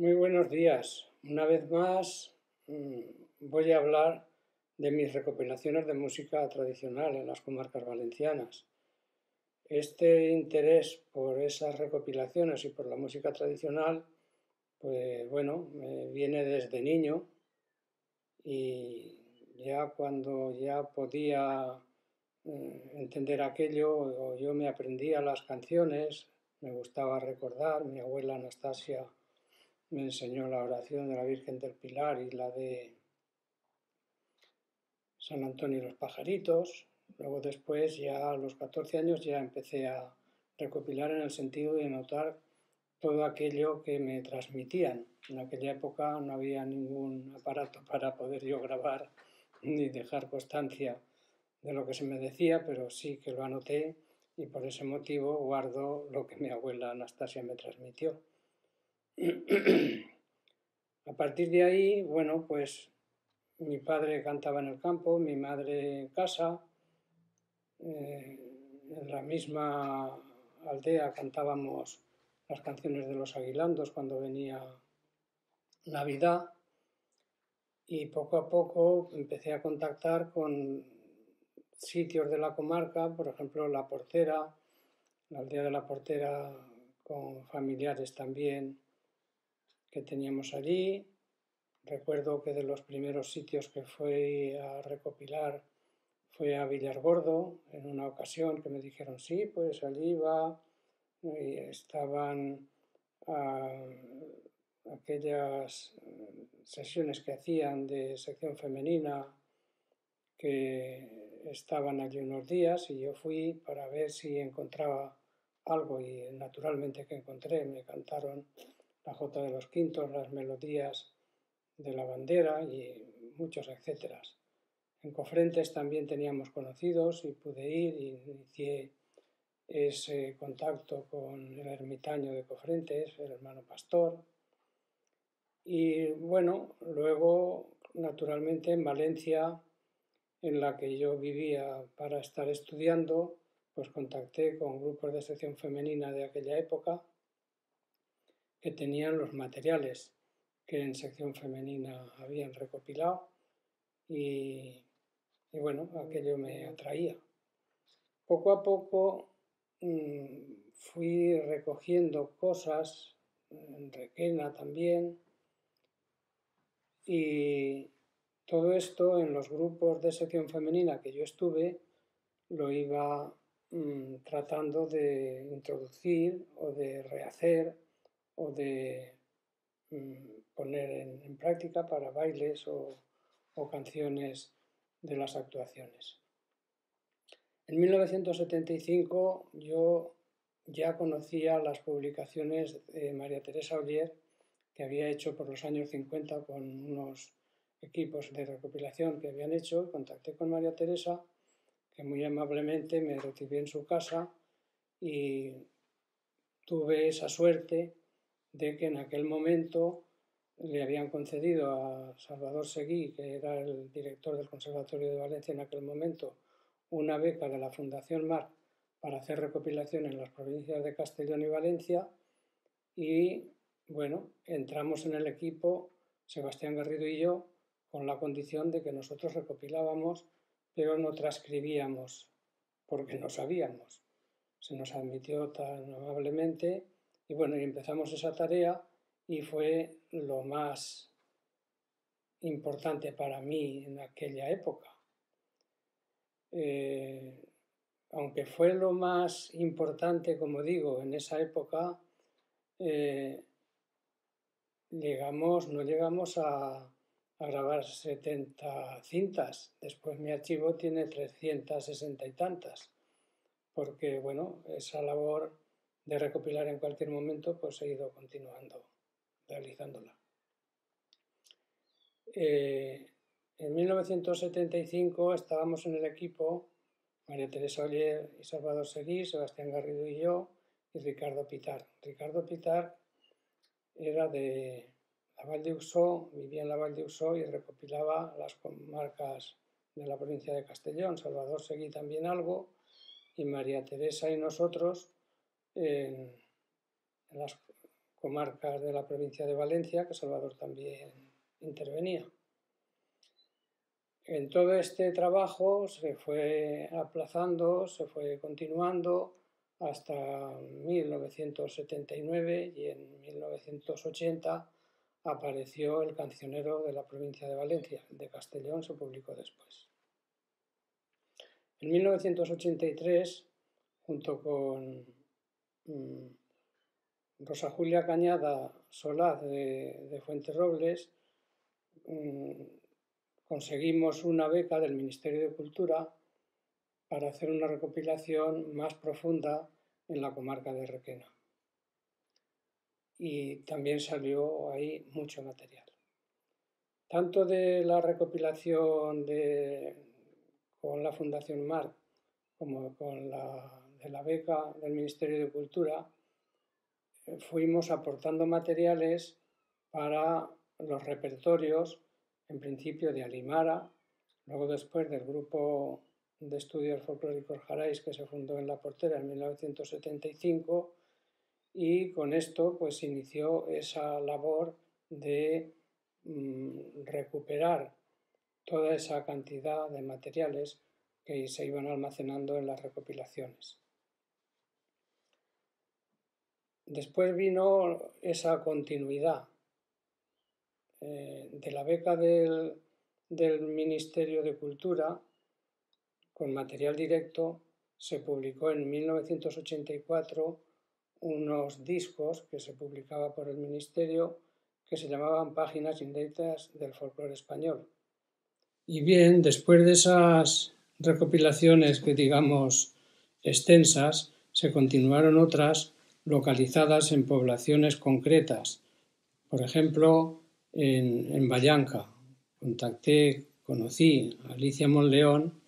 Muy buenos días. Una vez más mm, voy a hablar de mis recopilaciones de música tradicional en las comarcas valencianas. Este interés por esas recopilaciones y por la música tradicional, pues bueno, viene desde niño y ya cuando ya podía eh, entender aquello, yo me aprendía las canciones, me gustaba recordar, mi abuela Anastasia me enseñó la oración de la Virgen del Pilar y la de San Antonio y los pajaritos. Luego después, ya a los 14 años, ya empecé a recopilar en el sentido de notar todo aquello que me transmitían. En aquella época no había ningún aparato para poder yo grabar ni dejar constancia de lo que se me decía, pero sí que lo anoté y por ese motivo guardo lo que mi abuela Anastasia me transmitió. A partir de ahí, bueno, pues mi padre cantaba en el campo, mi madre en casa, eh, en la misma aldea cantábamos las canciones de los aguilandos cuando venía Navidad y poco a poco empecé a contactar con sitios de la comarca, por ejemplo La Portera, la aldea de La Portera con familiares también que teníamos allí. Recuerdo que de los primeros sitios que fui a recopilar fue a Villargordo en una ocasión que me dijeron, sí, pues allí va, y estaban ah, aquellas eh, sesiones que hacían de sección femenina que estaban allí unos días y yo fui para ver si encontraba algo y naturalmente que encontré, me cantaron la Jota de los Quintos, las melodías de la bandera y muchos etcétera. En Cofrentes también teníamos conocidos y pude ir y inicié ese contacto con el ermitaño de Cofrentes, el hermano pastor. Y bueno, luego, naturalmente, en Valencia, en la que yo vivía para estar estudiando, pues contacté con grupos de sección femenina de aquella época que tenían los materiales que en sección femenina habían recopilado y, bueno, aquello me atraía. Poco a poco mm, fui recogiendo cosas, en Requena también, y todo esto en los grupos de sección femenina que yo estuve lo iba mm, tratando de introducir o de rehacer o de mm, poner en, práctica para bailes o, canciones de las actuaciones. En 1975 yo ya conocía las publicaciones de María Teresa Oller que había hecho por los años 50 con unos equipos de recopilación que habían hecho. Contacté con María Teresa, que muy amablemente me recibió en su casa y tuve esa suerte de que en aquel momento le habían concedido a Salvador Seguí, que era el director del Conservatorio de Valencia en aquel momento, una beca de la Fundación Mar para hacer recopilación en las provincias de Castellón y Valencia y bueno, entramos en el equipo Sebastián Garrido y yo con la condición de que nosotros recopilábamos pero no transcribíamos porque no sabíamos. Se nos admitió tan amablemente y bueno, empezamos esa tarea y fue lo más importante para mí en aquella época. Eh, aunque fue lo más importante, como digo, en esa época, eh, llegamos, no llegamos a, a, grabar 70 cintas. Después mi archivo tiene 360 y tantas, porque bueno, esa labor de recopilar en cualquier momento, pues he ido continuando realizándola. Eh, en 1975 estábamos en el equipo María Teresa Oller y Salvador Seguí, Sebastián Garrido y yo, y Ricardo Pitar. Ricardo Pitar era de la Val de Usó, vivía en la Val de Usó y recopilaba las comarcas de la provincia de Castellón. Salvador Seguí también algo, y María Teresa y nosotros en, las comarcas de la provincia de Valencia, que Salvador también intervenía. En todo este trabajo se fue aplazando, se fue continuando hasta 1979 y en 1980 apareció el cancionero de la provincia de Valencia, el de Castellón se publicó después. En 1983, junto con Rosa Julia Cañada Solaz de, Fuentes Robles, mm, conseguimos una beca del Ministerio de Cultura para hacer una recopilación más profunda en la comarca de Requena. Y también salió ahí mucho material. Tanto de la recopilación con la Fundación MAR como con la, de la beca del Ministerio de Cultura, eh, fuimos aportando materiales para los repertorios en principio de Alimara, luego después del grupo de estudios folclóricos Jarais que se fundó en La Portera en 1975 y con esto pues inició esa labor de mm, recuperar toda esa cantidad de materiales que se iban almacenando en las recopilaciones. Después vino esa continuidad eh, de la beca del, Ministerio de Cultura con material directo se publicó en 1984 unos discos que se publicaba por el Ministerio que se llamaban Páginas Inéditas del Folclore Español. Y bien, después de esas recopilaciones que digamos extensas, se continuaron otras localizadas en poblaciones concretas. Por ejemplo, en, en Vallanca. Contacté, conocí a Alicia Monleón,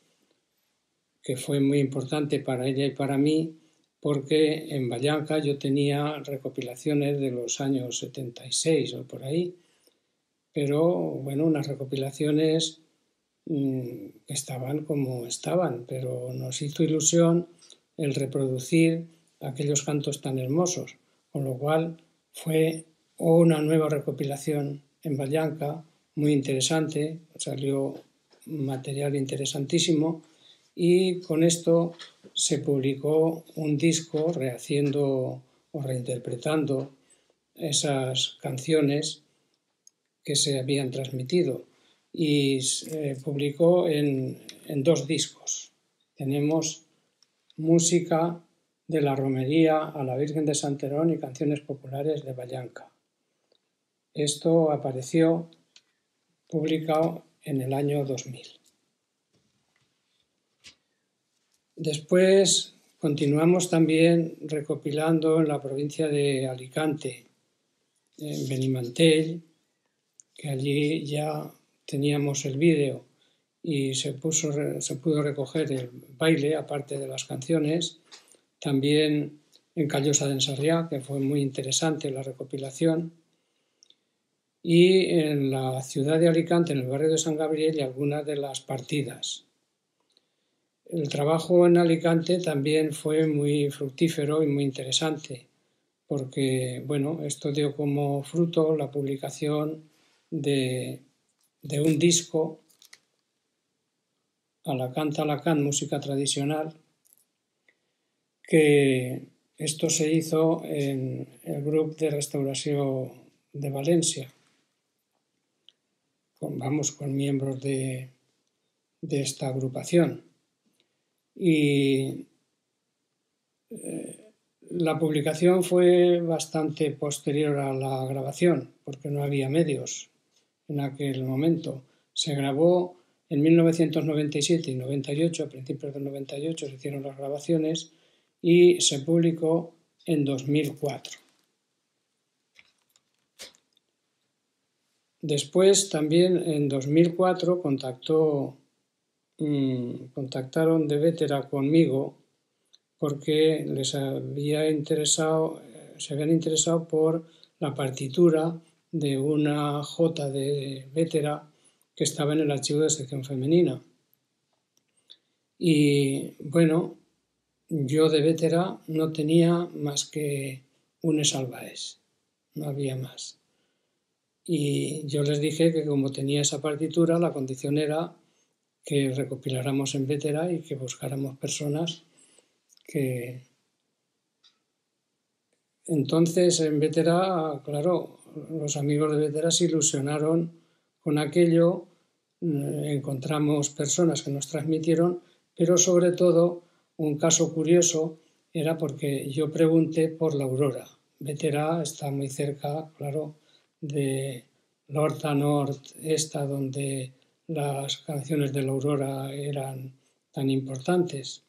que fue muy importante para ella y para mí, porque en Vallanca yo tenía recopilaciones de los años 76 o por ahí, pero bueno, unas recopilaciones mm, que estaban como estaban, pero nos hizo ilusión el reproducir aquellos cantos tan hermosos, con lo cual fue una nueva recopilación en Vallanca, muy interesante, salió material interesantísimo y con esto se publicó un disco rehaciendo o reinterpretando esas canciones que se habían transmitido y se publicó en, en dos discos. Tenemos música de la romería a la Virgen de Santerón y canciones populares de Vallanca. Esto apareció publicado en el año 2000. Después continuamos también recopilando en la provincia de Alicante, en Benimantell, que allí ya teníamos el vídeo y se, puso, se pudo recoger el baile, aparte de las canciones. También en Callosa de Ensarriá, que fue muy interesante la recopilación y en la ciudad de Alicante, en el barrio de San Gabriel, y algunas de las partidas. El trabajo en Alicante también fue muy fructífero y muy interesante, porque bueno, esto dio como fruto la publicación de, de un disco Alacant Alacant, música tradicional, que esto se hizo en el grupo de restauración de Valencia vamos, con miembros de, esta agrupación. Y eh, la publicación fue bastante posterior a la grabación, porque no había medios en aquel momento. Se grabó en 1997 y 98, a principios del 98 se hicieron las grabaciones y se publicó en 2004. Después también en 2004 contactó, mm, contactaron de Vétera conmigo porque les había interesado, se habían interesado por la partitura de una J de Vétera que estaba en el archivo de sección femenina. Y bueno, yo de Vétera no tenía más que un Salvaes no había más. Y yo les dije que como tenía esa partitura, la condición era que recopiláramos en Vetera y que buscáramos personas que... Entonces en Vetera, claro, los amigos de Vetera se ilusionaron con aquello, eh, encontramos personas que nos transmitieron, pero sobre todo un caso curioso era porque yo pregunté por la aurora. Vetera está muy cerca, claro, de Lorta North, esta donde las canciones de la aurora eran tan importantes.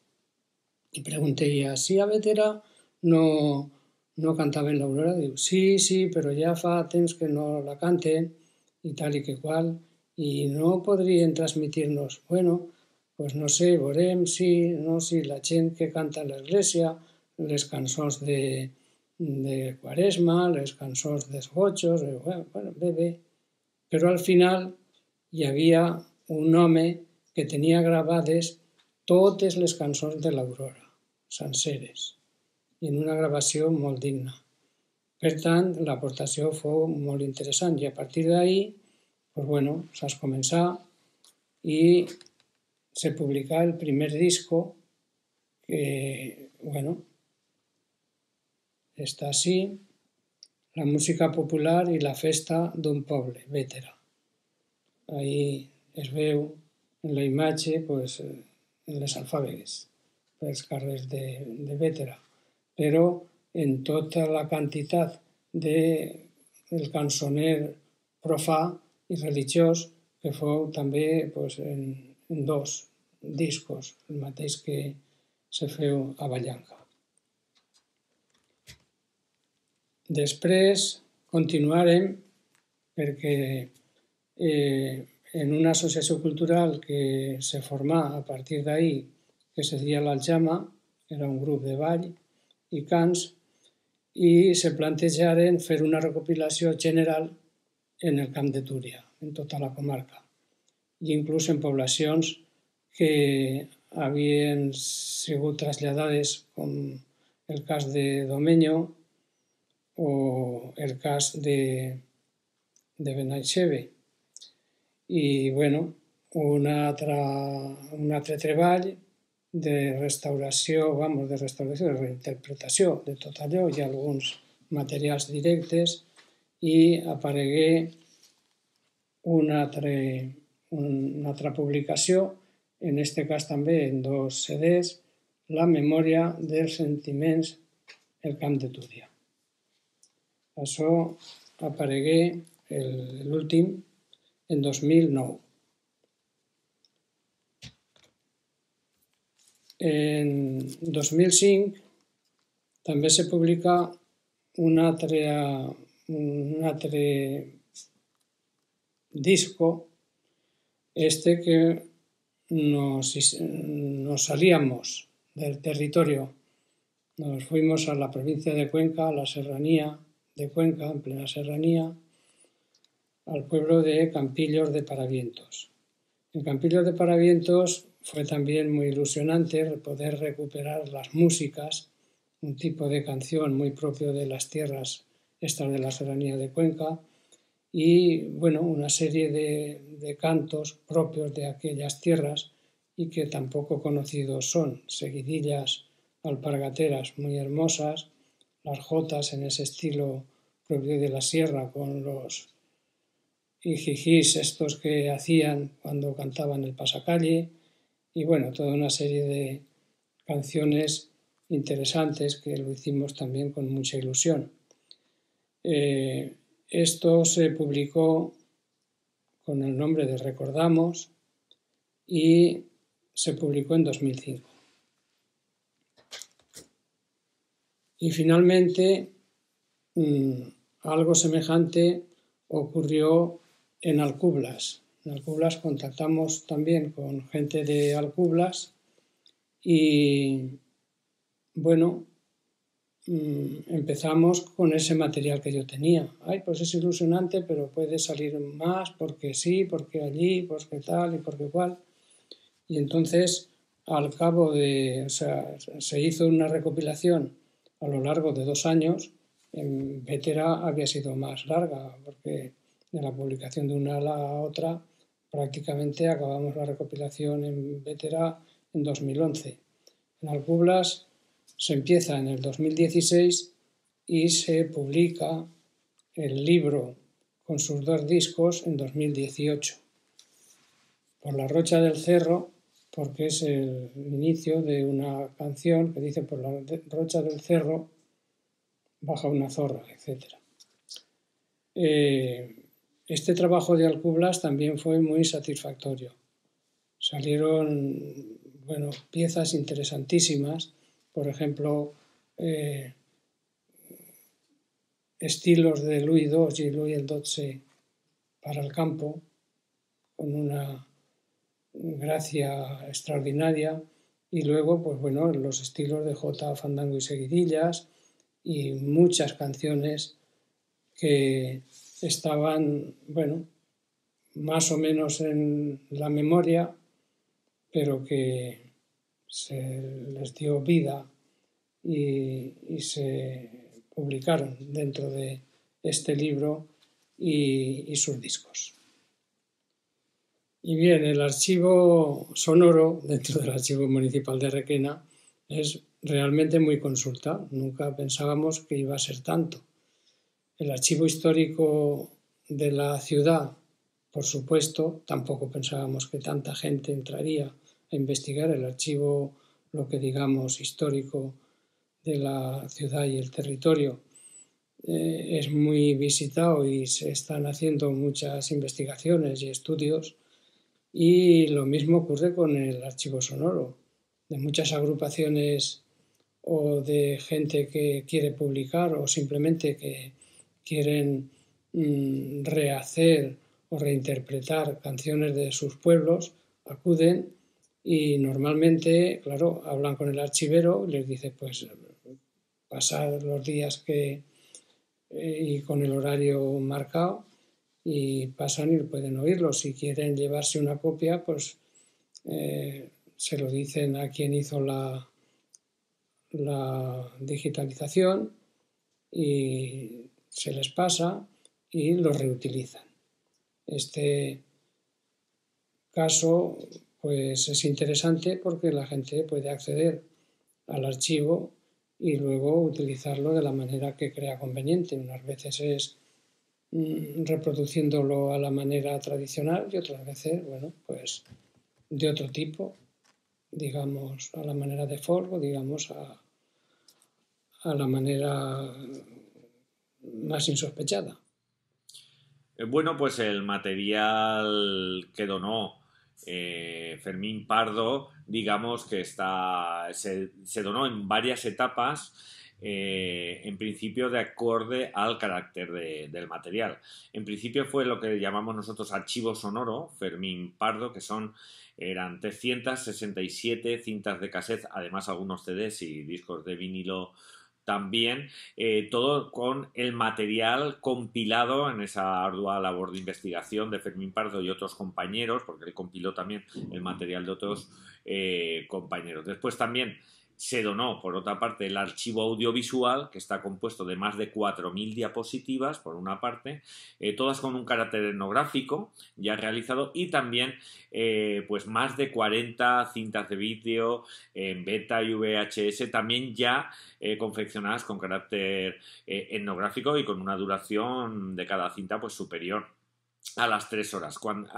Y pregunté, ¿y así a Vetera no, no cantaba en la aurora? Digo, sí, sí, pero ya fa temps que no la canten y tal y que cual. Y no podrían transmitirnos, bueno, pues no sé, veurem sí, no, si la gent que canta a l'església, les cançons de, de Quaresma, les cançons dels gotxos, bueno, bueno, bé, bé. Però al final hi havia un home que tenia gravades totes les cançons de l'Aurora, senceres, i en una gravació molt digna. Per tant, l'aportació fou molt interessant i a partir d'ahir, pues bueno, saps començar i se publicà el primer disco que, bueno, està així, la música popular i la festa d'un poble, Vétera. Ahí es veu en la imatge pues, en les alfàbegues, pels carrers de, de Vétera. Però en tota la quantitat de el cançoner profà i religiós que fou també pues, en dos discos, el mateix que se feu a Vallanca. Després continuarem perquè eh, en una associació cultural que se formà a partir d'ahir, que se deia l'Aljama, era un grup de ball i cants, i se plantejaren fer una recopilació general en el Camp de Túria, en tota la comarca, i inclús en poblacions que havien sigut traslladades, com el cas de Domenyo, o el cas de, de Benaixeve. I, bueno, un altre, un altre treball de restauració, vamos, de restauració, de reinterpretació de tot allò i alguns materials directes i aparegué una altra, una altra publicació, en este cas també en dos CDs, La memòria dels sentiments, el camp de Túria. Això aparegué l'últim en 2009. En 2005 també se publica un altre, un altre disco, este que nos, salíamos del territorio, nos fuimos a la provincia de Cuenca, a la serranía, de Cuenca, en plena serranía, al pueblo de Campillos de Paravientos. En Campillos de Paravientos fue también muy ilusionante poder recuperar las músicas, un tipo de canción muy propio de las tierras estas de la serranía de Cuenca, y bueno, una serie de, de cantos propios de aquellas tierras y que tampoco conocidos son, seguidillas alpargateras muy hermosas, las jotas en ese estilo propio de la sierra con los ijijis estos que hacían cuando cantaban el pasacalle y bueno, toda una serie de canciones interesantes que lo hicimos también con mucha ilusión. Eh, esto se publicó con el nombre de Recordamos y se publicó en 2005. Y finalmente, mm, algo semejante ocurrió en Alcublas. En Alcublas contactamos también con gente de Alcublas y, bueno, empezamos con ese material que yo tenía. Ay, pues es ilusionante, pero puede salir más porque sí, porque allí, porque tal y porque cual. Y entonces, al cabo de, o sea, se hizo una recopilación a lo largo de dos años En Vetera había sido más larga, porque de la publicación de una a la otra prácticamente acabamos la recopilación en Vetera en 2011. En Alcublas se empieza en el 2016 y se publica el libro con sus dos discos en 2018. Por la Rocha del Cerro, porque es el inicio de una canción que dice por la Rocha del Cerro baja una zorra, etc. Eh, este trabajo de Alcublas también fue muy satisfactorio. Salieron bueno, piezas interesantísimas, por ejemplo, eh, estilos de Louis II y Louis XII para el campo, con una gracia extraordinaria, y luego, pues bueno, los estilos de J. Fandango y Seguidillas, y muchas canciones que estaban, bueno, más o menos en la memoria, pero que se les dio vida y, se publicaron dentro de este libro y, y, sus discos. Y bien, el archivo sonoro dentro del archivo municipal de Requena es realmente muy consulta. Nunca pensábamos que iba a ser tanto. El archivo histórico de la ciudad, por supuesto, tampoco pensábamos que tanta gente entraría a investigar el archivo, lo que digamos, histórico de la ciudad y el territorio. Eh, es muy visitado y se están haciendo muchas investigaciones y estudios y lo mismo ocurre con el archivo sonoro de muchas agrupaciones o de gente que quiere publicar o simplemente que quieren mm, rehacer o reinterpretar canciones de sus pueblos, acuden y normalmente, claro, hablan con el archivero, les dice pues pasar los días que eh, y con el horario marcado y pasan y pueden oírlo. Si quieren llevarse una copia, pues eh, se lo dicen a quien hizo la, la digitalización y se les pasa y lo reutilizan. Este caso pues es interesante porque la gente puede acceder al archivo y luego utilizarlo de la manera que crea conveniente. Unas veces es mm, reproduciéndolo a la manera tradicional y otras veces, bueno, pues de otro tipo, digamos, a la manera de folk o digamos a, a la manera más insospechada. Eh, bueno, pues el material que donó eh, Fermín Pardo, digamos que está, se, donó en varias etapas, eh, en principio de acorde al carácter del material. En principio fue lo que llamamos nosotros archivo sonoro, Fermín Pardo, que son eran 367 cintas de cassette, además algunos CDs y discos de vinilo también, eh, todo con el material compilado en esa ardua labor de investigación de Fermín Pardo y otros compañeros, porque él compiló también el material de otros eh, compañeros. Después también se donó, por otra parte, el archivo audiovisual, que está compuesto de más de 4.000 diapositivas, por una parte, eh, todas con un carácter etnográfico ya realizado, y también eh, pues más de 40 cintas de vídeo en beta y VHS, también ya eh, confeccionadas con carácter etnográfico y con una duración de cada cinta pues superior a las 3 horas. Cuando,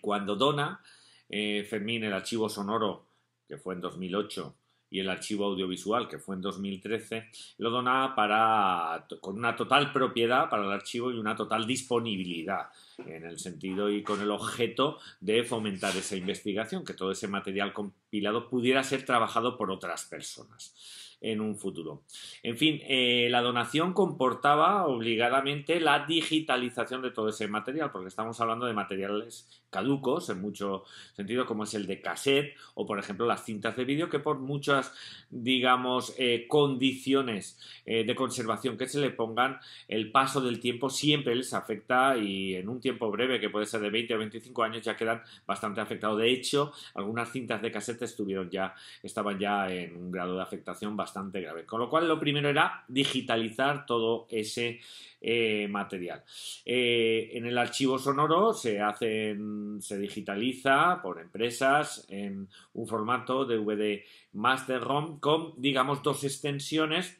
cuando dona Fermín el archivo sonoro, que fue en 2008, y el archivo audiovisual, que fue en 2013, lo donaba para, con una total propiedad para el archivo y una total disponibilidad, en el sentido y con el objeto de fomentar esa investigación, que todo ese material compilado pudiera ser trabajado por otras personas en un futuro. En fin, eh, la donación comportaba obligadamente la digitalización de todo ese material, porque estamos hablando de materiales caducos en mucho sentido, como es el de cassette o, por ejemplo, las cintas de vídeo, que por muchas, digamos, eh, condiciones eh, de conservación que se le pongan, el paso del tiempo siempre les afecta y en un tiempo breve, que puede ser de 20 o 25 años, ya quedan bastante afectados. De hecho, algunas cintas de cassette estuvieron ya, estaban ya en un grado de afectación bastante grave. Con lo cual, lo primero era digitalizar todo ese eh, material. Eh, en el archivo sonoro se hace, se digitaliza por empresas en un formato DVD Master ROM con, digamos, dos extensiones.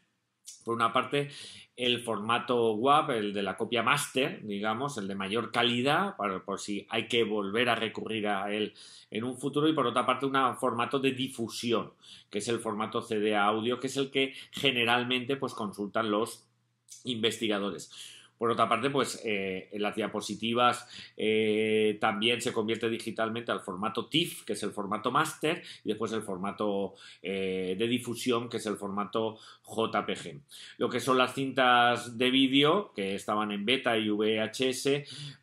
Por una parte, el formato WAV, el de la copia master, digamos, el de mayor calidad, por si hay que volver a recurrir a él en un futuro, y por otra parte un formato de difusión, que es el formato CD audio, que es el que generalmente pues consultan los investigadores. Por otra parte, pues eh, en las diapositivas eh, también se convierte digitalmente al formato TIFF, que es el formato máster, y después el formato eh, de difusión, que es el formato JPG. Lo que son las cintas de vídeo, que estaban en beta y VHS,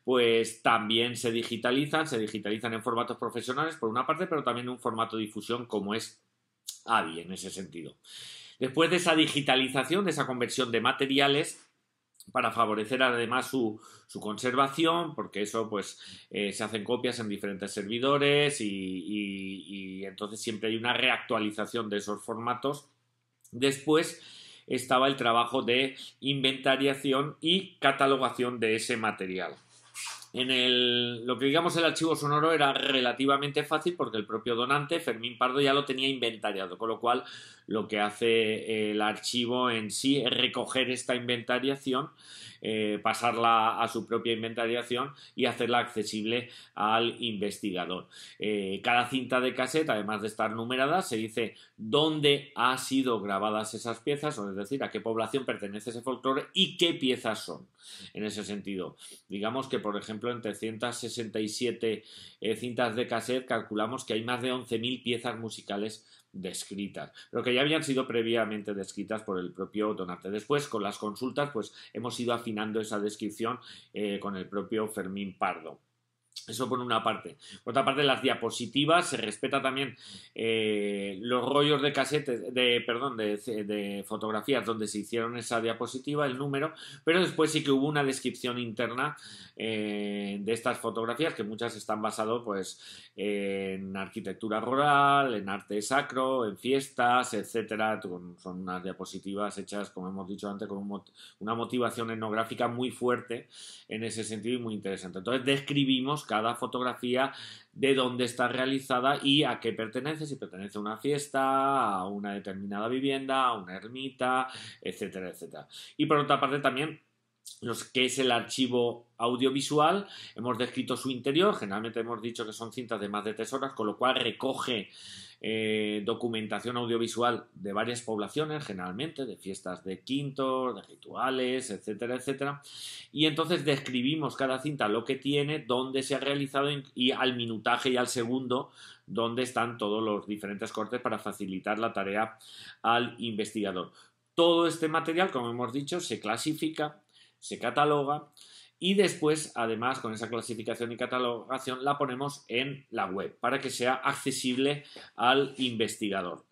pues también se digitalizan, se digitalizan en formatos profesionales por una parte, pero también en un formato de difusión como es AVI en ese sentido. Después de esa digitalización, de esa conversión de materiales, para favorecer además su, conservación, porque eso pues eh, se hacen copias en diferentes servidores y, entonces siempre hay una reactualización de esos formatos. Después estaba el trabajo de inventariación y catalogación de ese material. En el, lo que digamos el archivo sonoro era relativamente fácil porque el propio donante, Fermín Pardo, ya lo tenía inventariado, con lo cual lo que hace el archivo en sí es recoger esta inventariación eh, pasarla a su propia inventariación y hacerla accesible al investigador. Eh, cada cinta de cassette, además de estar numerada, se dice dónde han sido grabadas esas piezas, o es decir, a qué población pertenece ese folclore y qué piezas son. En ese sentido, digamos que, por ejemplo, en 367 eh, cintas de cassette calculamos que hay más de 11.000 piezas musicales descritas, pero que ya habían sido previamente descritas por el propio donante. Después, con las consultas, pues hemos ido afinando esa descripción eh, con el propio Fermín Pardo. Eso por una parte. Por otra parte, las diapositivas, se respeta también eh, los rollos de cassette, de, perdón, de, fotografías donde se hicieron esa diapositiva, el número, pero después sí que hubo una descripción interna eh, de estas fotografías, que muchas están basadas pues, en arquitectura rural, en arte sacro, en fiestas, etcétera. Son unas diapositivas hechas, como hemos dicho antes, con una motivación etnográfica muy fuerte en ese sentido y muy interesante. Entonces, describimos cada fotografía de dónde está realizada y a qué pertenece, si pertenece a una fiesta, a una determinada vivienda, a una ermita, etcétera, etcétera. Y por otra parte también los que es el archivo audiovisual, hemos descrito su interior, generalmente hemos dicho que son cintas de más de tres horas, con lo cual recoge eh, documentación audiovisual de varias poblaciones, generalmente, de fiestas de quintos, de rituales, etcétera, etcétera. Y entonces describimos cada cinta lo que tiene, dónde se ha realizado y al minutaje y al segundo dónde están todos los diferentes cortes para facilitar la tarea al investigador. Todo este material, como hemos dicho, se clasifica se cataloga y después, además, con esa clasificación y catalogación, la ponemos en la web para que sea accesible al investigador.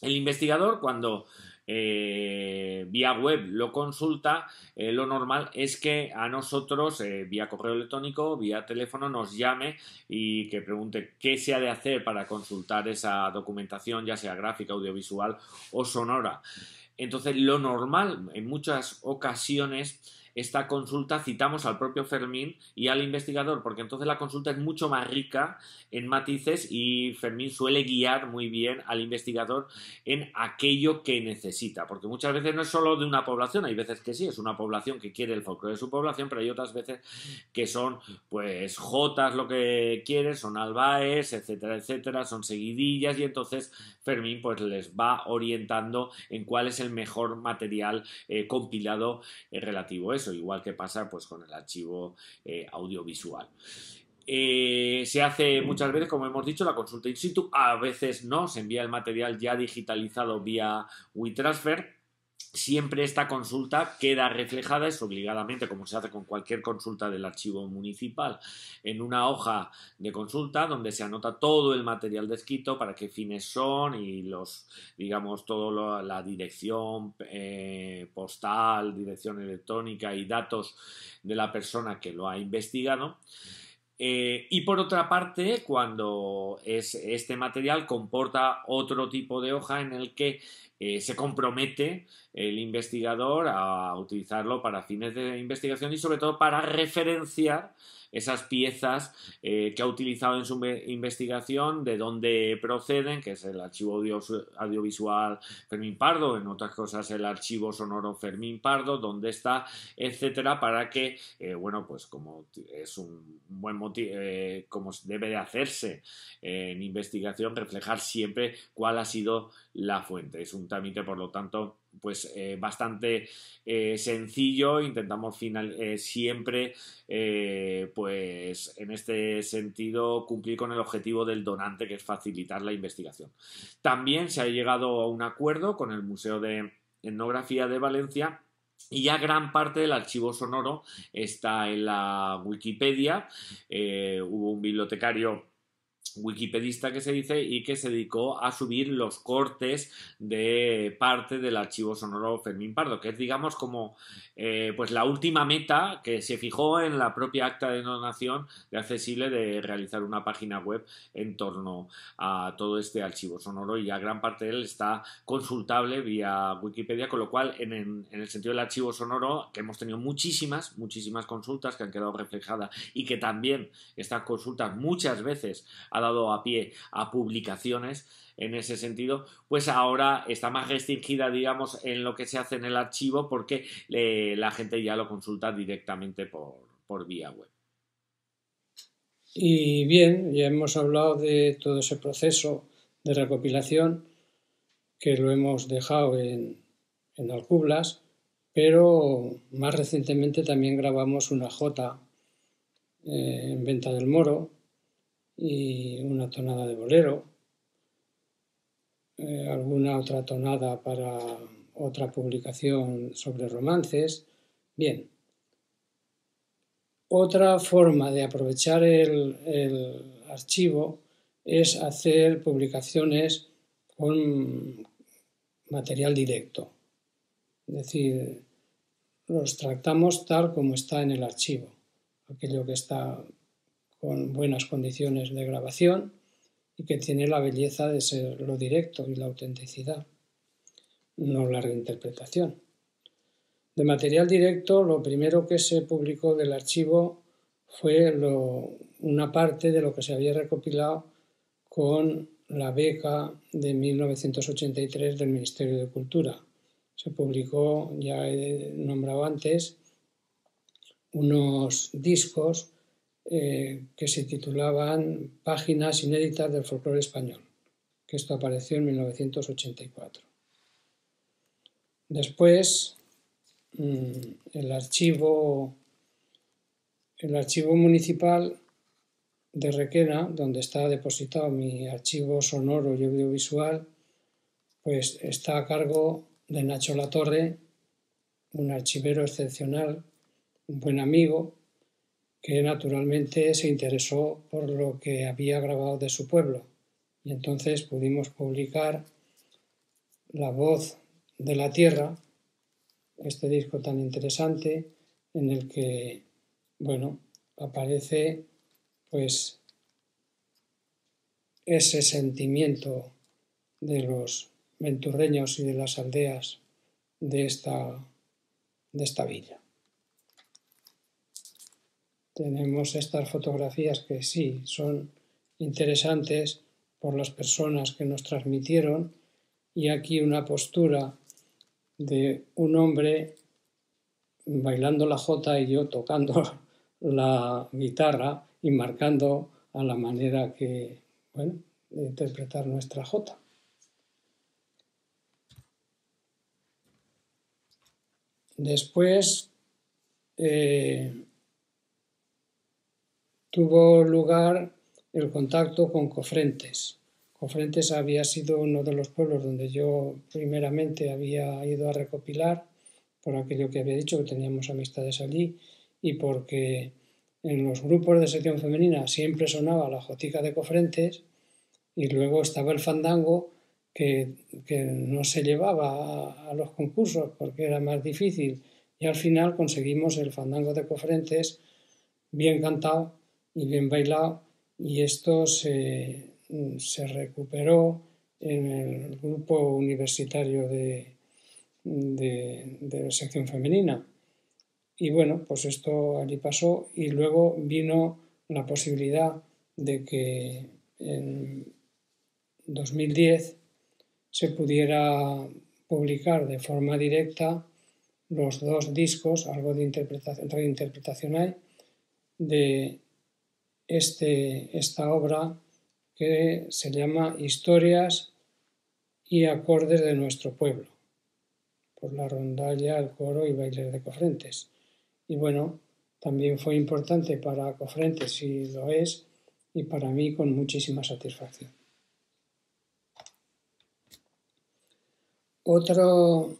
El investigador, cuando eh, vía web lo consulta, eh, lo normal es que a nosotros, eh, vía correo electrónico, vía teléfono, nos llame y que pregunte qué se ha de hacer para consultar esa documentación, ya sea gráfica, audiovisual o sonora. Entonces, lo normal en muchas ocasiones esta consulta citamos al propio Fermín y al investigador, porque entonces la consulta es mucho más rica en matices y Fermín suele guiar muy bien al investigador en aquello que necesita, porque muchas veces no es solo de una población, hay veces que sí, es una población que quiere el folclore de su población, pero hay otras veces que son pues jotas lo que quiere, son albaes, etcétera, etcétera, son seguidillas y entonces Fermín pues les va orientando en cuál es el mejor material eh, compilado eh, relativo eso, igual que pasa pues con el archivo eh, audiovisual. se hace muchas veces, como hemos dicho, la consulta in situ, a veces no, se envía el material ya digitalizado vía WeTransfer Siempre esta consulta queda reflejada, es obligadamente, como se hace con cualquier consulta del archivo municipal, en una hoja de consulta donde se anota todo el material descrito, para qué fines son y los, digamos, toda la dirección eh, postal, dirección electrónica y datos de la persona que lo ha investigado. Eh, y por otra parte, cuando es, este material comporta otro tipo de hoja en el que eh, se compromete el investigador a utilizarlo para fines de investigación y sobre todo para referenciar esas piezas eh, que ha utilizado en su investigación, de dónde proceden, que es el archivo audiovisual Fermín Pardo, en otras cosas el archivo sonoro Fermín Pardo, dónde está, etcétera, para que, eh, bueno, pues como es un buen motivo, como debe de hacerse en investigación, reflejar siempre cuál ha sido la fuente. Es un trámite, por lo tanto, pues eh, bastante eh, sencillo. Intentamos final, eh, siempre, pues en este sentido, cumplir con el objetivo del donante, que es facilitar la investigación. También se ha llegado a un acuerdo con el Museo de Etnografía de Valencia y ya gran parte del archivo sonoro está en la Wikipedia. hubo un bibliotecario wikipedista que se dice y que se dedicó a subir los cortes de parte del archivo sonoro Fermín Pardo, que es digamos como eh, pues la última meta que se fijó en la propia acta de donación de accesible de realizar una página web en torno a todo este archivo sonoro y ya gran parte de él está consultable vía Wikipedia, con lo cual en, el sentido del archivo sonoro que hemos tenido muchísimas, muchísimas consultas que han quedado reflejadas y que también estas consultas muchas veces dado a pie a publicaciones en ese sentido, pues ahora está más restringida, digamos, en lo que se hace en el archivo porque la gente ya lo consulta directamente por, vía web. Y bien, ya hemos hablado de todo ese proceso de recopilación que lo hemos dejado en, en Alcublas, pero más recientemente también grabamos una J eh, en Venta del Moro, y una tonada de bolero, eh, alguna otra tonada para otra publicación sobre romances. Bien. Otra forma de aprovechar el, el archivo es hacer publicaciones con material directo. Es decir, los tratamos tal como está en el archivo, aquello que está con buenas condiciones de grabación y que tiene la belleza de ser lo directo y la autenticidad, no la reinterpretación. De material directo, lo primero que se publicó del archivo fue una parte de lo que se había recopilado con la beca de 1983 del Ministerio de Cultura. Se publicó, ya he nombrado antes, unos discos eh, que se titulaban Páginas inéditas del folclore español, que esto apareció en 1984. Después, mm, el archivo, el archivo municipal de Requena, donde está depositado mi archivo sonoro y audiovisual, pues está a cargo de Nacho Latorre, un archivero excepcional, un buen amigo, que naturalmente se interesó por lo que había grabado de su pueblo. Y entonces pudimos publicar La voz de la tierra, este disco tan interesante en el que, bueno, aparece pues ese sentimiento de los venturreños y de las aldeas de esta, de esta villa tenemos estas fotografías que sí son interesantes por las personas que nos transmitieron y aquí una postura de un hombre bailando la jota y yo tocando la guitarra y marcando a la manera que, bueno, de interpretar nuestra jota. Después, eh, tuvo lugar el contacto con Cofrentes. Cofrentes había sido uno de los pueblos donde yo primeramente había ido a recopilar, por aquello que había dicho, que teníamos amistades allí, y porque en los grupos de sección femenina siempre sonaba la jotica de Cofrentes, y luego estaba el fandango que, no se llevaba a los concursos porque era más difícil, y al final conseguimos el fandango de Cofrentes bien cantado y bien bailado y esto se, recuperó en el grupo universitario de, de, la sección femenina. Y bueno, pues esto allí pasó y luego vino la posibilidad de que en 2010 se pudiera publicar de forma directa los dos discos, algo de interpretación, reinterpretación hay, de este, esta obra que se llama Historias y acordes de nuestro pueblo, por la rondalla, el coro y bailes de Cofrentes. Y bueno, también fue importante para Cofrentes, si lo es, y para mí con muchísima satisfacción. Otro,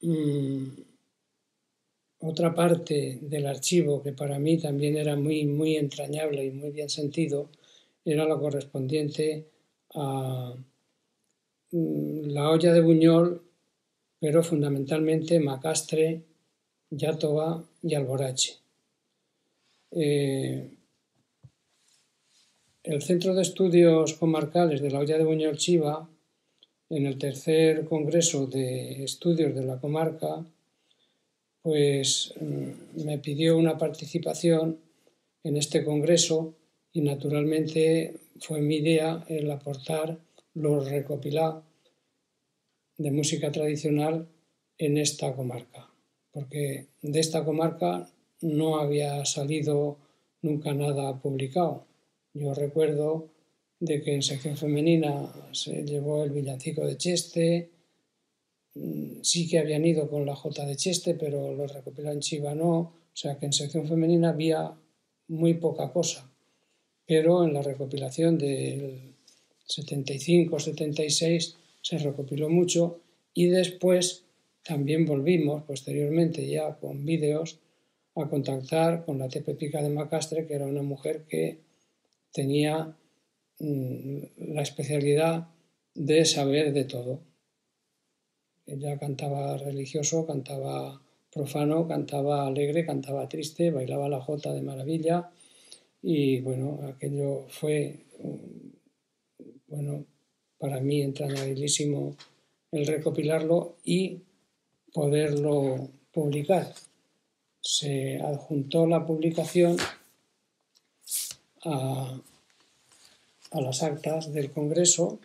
mm, otra parte del archivo que para mí también era muy, muy entrañable y muy bien sentido era la correspondiente a mm, la olla de Buñol, pero fundamentalmente Macastre, Yátova y Alborache. Eh, el Centro de Estudios Comarcales de la olla de Buñol Chiva, en el tercer Congreso de Estudios de la Comarca, pues mm, me pidió una participación en este congreso y naturalmente fue mi idea el aportar los recopilados de música tradicional en esta comarca, porque de esta comarca no había salido nunca nada publicado. Yo recuerdo de que en sección femenina se llevó el villancico de Cheste, sí que habían ido con la J de Cheste, pero los recopilados en Chiva no, o sea que en sección femenina había muy poca cosa pero en la recopilación del 75-76 se recopiló mucho y después también volvimos posteriormente ya con vídeos a contactar con la Tepe Pica de Macastre, que era una mujer que tenía mm, la especialidad de saber de todo. Ella cantaba religioso, cantaba profano, cantaba alegre, cantaba triste, bailaba la jota de maravilla, y bueno, aquello fue, bueno, para mí entrañabilísimo el recopilarlo y poderlo publicar. Se adjuntó la publicación a, las actas del Congreso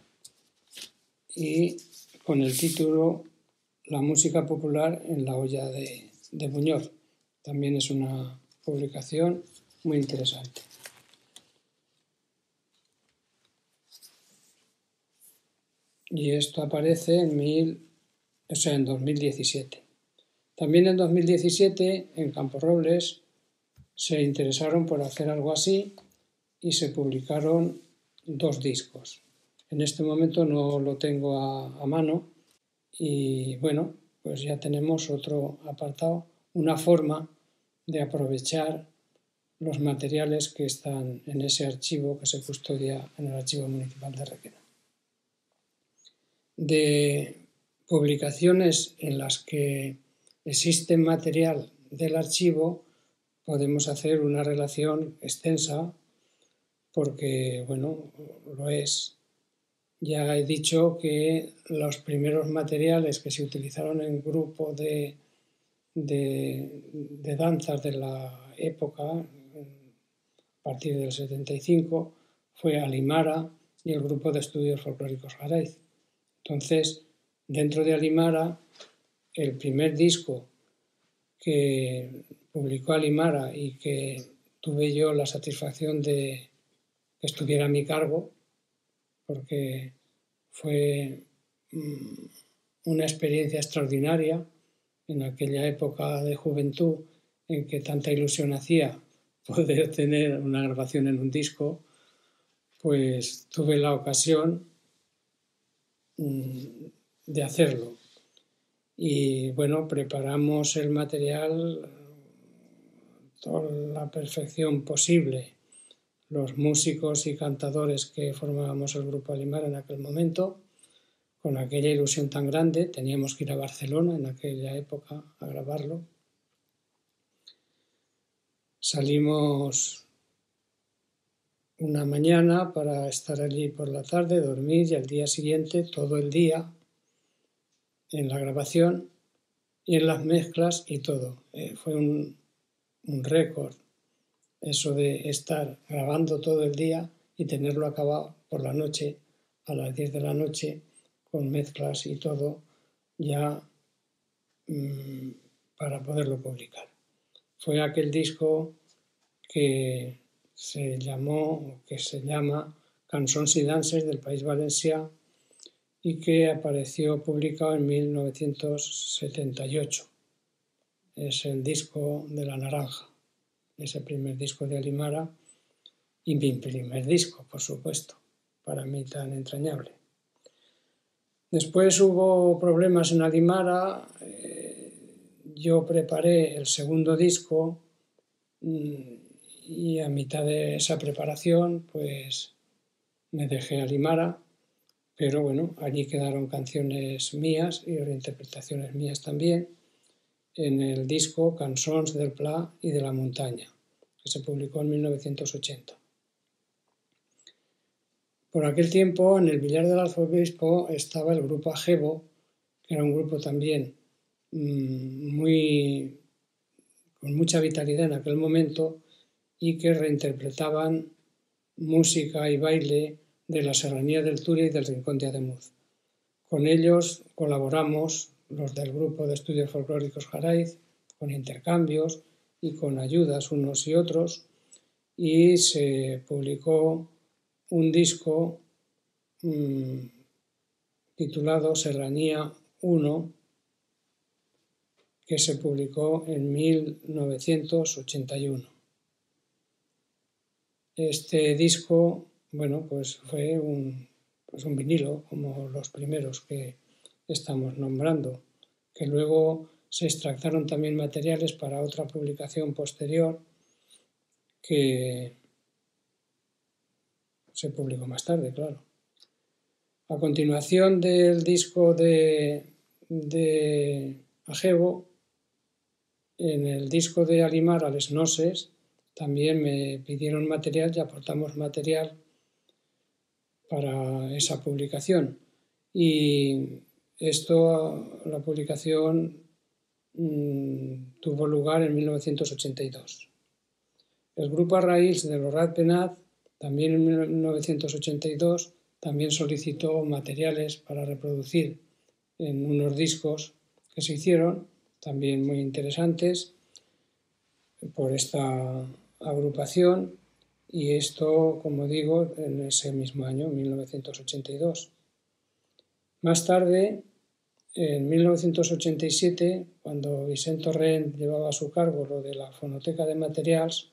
y con el título La música popular en la olla de, de Buñol. También es una publicación muy interesante. Y esto aparece en, mil, o sea, en 2017. También en 2017, en Campo Robles, se interesaron por hacer algo así y se publicaron dos discos. En este momento no lo tengo a mano y bueno, pues ya tenemos otro apartado, una forma de aprovechar los materiales que están en ese archivo que se custodia en el Archivo Municipal de Requena. De publicaciones en las que existe material del archivo, podemos hacer una relación extensa porque, bueno, lo es. Ya he dicho que los primeros materiales que se utilizaron en grupo de, de, de danzas de la época, a partir del 75 fue Alimara y el grupo de estudios folclóricos Jaraiz. Entonces, dentro de Alimara, el primer disco que publicó Alimara y que tuve yo la satisfacción de que estuviera a mi cargo, porque fue mm, una experiencia extraordinaria en aquella época de juventud en que tanta ilusión hacía poder tener una grabación en un disco, pues tuve la ocasión mm, de hacerlo. Y bueno, preparamos el material toda la perfección posible. Los músicos y cantadores que formábamos el grupo Alimar en aquel momento, con aquella ilusión tan grande, teníamos que ir a Barcelona en aquella época a grabarlo salimos una mañana para estar allí por la tarde, dormir y al día siguiente todo el día en la grabación y en las mezclas y todo. Eh, fue un, un récord eso de estar grabando todo el día y tenerlo acabado por la noche, a las 10 de la noche, con mezclas y todo, ya mm, para poderlo publicar. Fue aquel disco que se llamó, que se llama y Dances del País Valencià y que apareció publicado en 1978. Es el disco de la naranja, ese primer disco de Alimara y mi primer disco, por supuesto, para mí tan entrañable. Después hubo problemas en Alimara, eh, yo preparé el segundo disco mm, y a mitad de esa preparación pues me dejé Alimara pero bueno, allí quedaron canciones mías y reinterpretaciones mías también en el disco Cançons del Pla y de la Montaña, que se publicó en 1980. Por aquel tiempo, en el Villar del Arzobispo estaba el grupo Ajebo, que era un grupo también mm, muy con mucha vitalidad en aquel momento y que reinterpretaban música y baile de la Serranía del Turia y del Rincón de Ademuz. Con ellos colaboramos los del grupo de estudios folclóricos Jaraiz, con intercambios y con ayudas unos y otros, y se publicó un disco mmm, titulado Serranía 1, que se publicó en 1981. Este disco bueno, pues fue un, pues un vinilo, como los primeros que estamos nombrando, que luego se extractaron también materiales para otra publicación posterior que se publicó más tarde, claro. A continuación del disco de, de Ajebo, en el disco de Alimar, Ales Noses, también me pidieron material y aportamos material para esa publicación. Y esto, la publicación mmm, tuvo lugar en 1982. El grupo a de Lorat Penat, también en 1982, también solicitó materiales para reproducir en unos discos que se hicieron, también muy interesantes, por esta agrupación y esto, como digo, en ese mismo año, 1982. Más tarde, en 1987, cuando Vicente Torrent llevaba a su cargo lo de la fonoteca de materiales,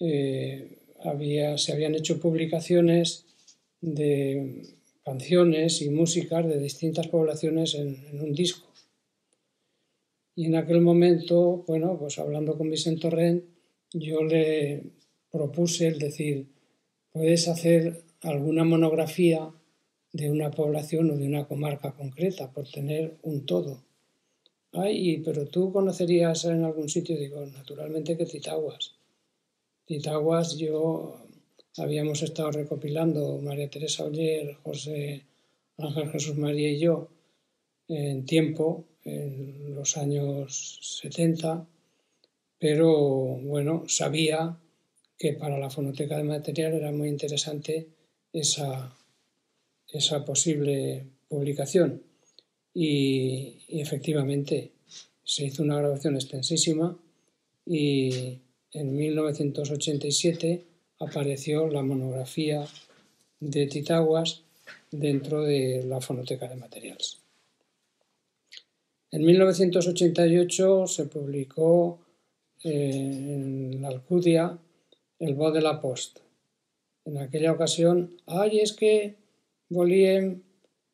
eh, había, se habían hecho publicaciones de canciones y músicas de distintas poblaciones en, en, un disco. Y en aquel momento, bueno, pues hablando con Vicente Torrent, yo le propuse el decir, puedes hacer alguna monografía de una población o de una comarca concreta por tener un todo. Ay, pero tú conocerías en algún sitio, digo, naturalmente que Titaguas. Titaguas yo habíamos estado recopilando María Teresa Oller, José Ángel Jesús María y yo en tiempo, en los años 70, pero bueno, sabía que para la fonoteca de material era muy interesante esa, esa posible publicación. Y, efectivamente se hizo una grabación extensísima y en 1987 apareció la monografía de Titaguas dentro de la fonoteca de materiales. En 1988 se publicó eh, en la Alcudia el voz de la posta. En aquella ocasión, ay, es que volíem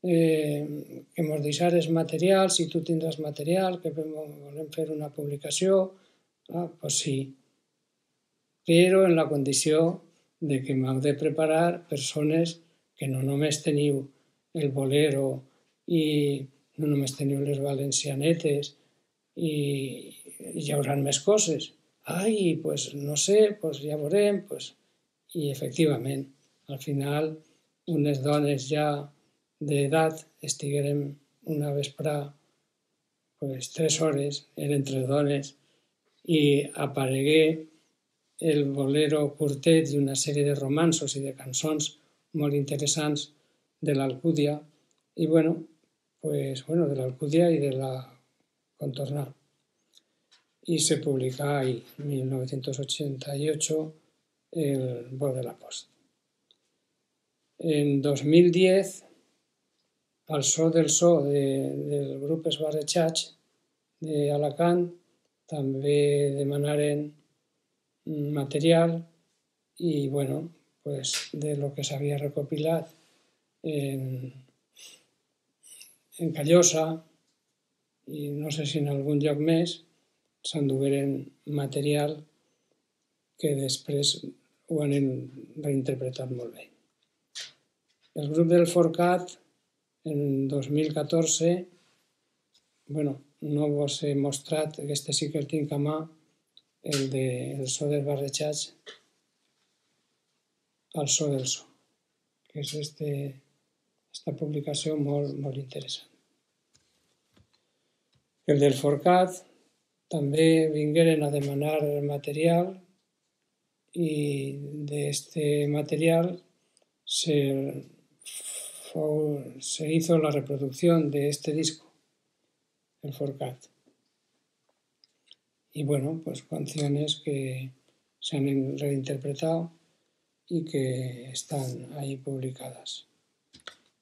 eh, que mos deixares material, si tu tindràs material, que volem fer una publicació, ah, pues sí, però en la condició de que m'heu de preparar persones que no només teniu el bolero i no només teniu les valencianetes i hi haurà més coses, ai, pues no sé, pues ja veurem, pues... i efectivament, al final, unes dones ja d'edat estiguérem una vesprà pues, tres hores, eren tres dones, i aparegué el bolero curtet i una sèrie de romansos i de cançons molt interessants de l'Alcúdia i bueno, pues, bueno de l'Alcúdia i de la Contornar. Y se publica ahí, en 1988, el Voz de la Post. En 2010, al so del so de, del grup Esbarrechats de Alacant també demanaren material i bueno, pues de lo que s'havia recopilat en, en Callosa i no sé si en algun lloc més s'endugueren material que després ho han reinterpretat molt bé. El grup del Forcat, en 2014, bueno, no vos he mostrat, aquest sí que el tinc a mà, el de El so dels barrejats al so del so, que és este, esta publicació molt, molt interessant. El del Forcat també vingueren a demanar material i d'este material se se hizo la reproducción de este disco, el Forcat. Y bueno, pues canciones que se han reinterpretado y que están ahí publicadas.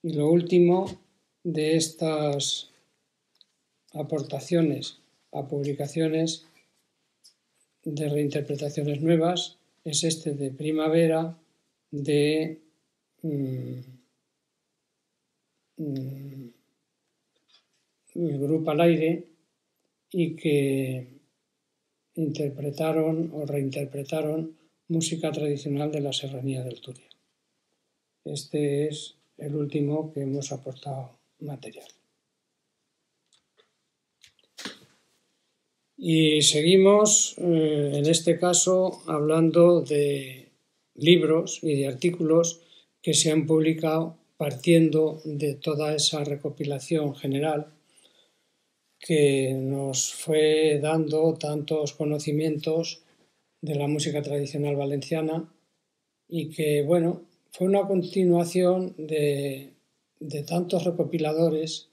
Y lo último de estas aportaciones a publicaciones de reinterpretaciones nuevas es este de Primavera de mmm, Mm, el grupo al aire y que interpretaron o reinterpretaron música tradicional de la Serranía del Turia. Este es el último que hemos aportado material. Y seguimos, eh, en este caso, hablando de libros y de artículos que se han publicado partiendo de toda esa recopilación general que nos fue dando tantos conocimientos de la música tradicional valenciana y que, bueno, fue una continuación de, de tantos recopiladores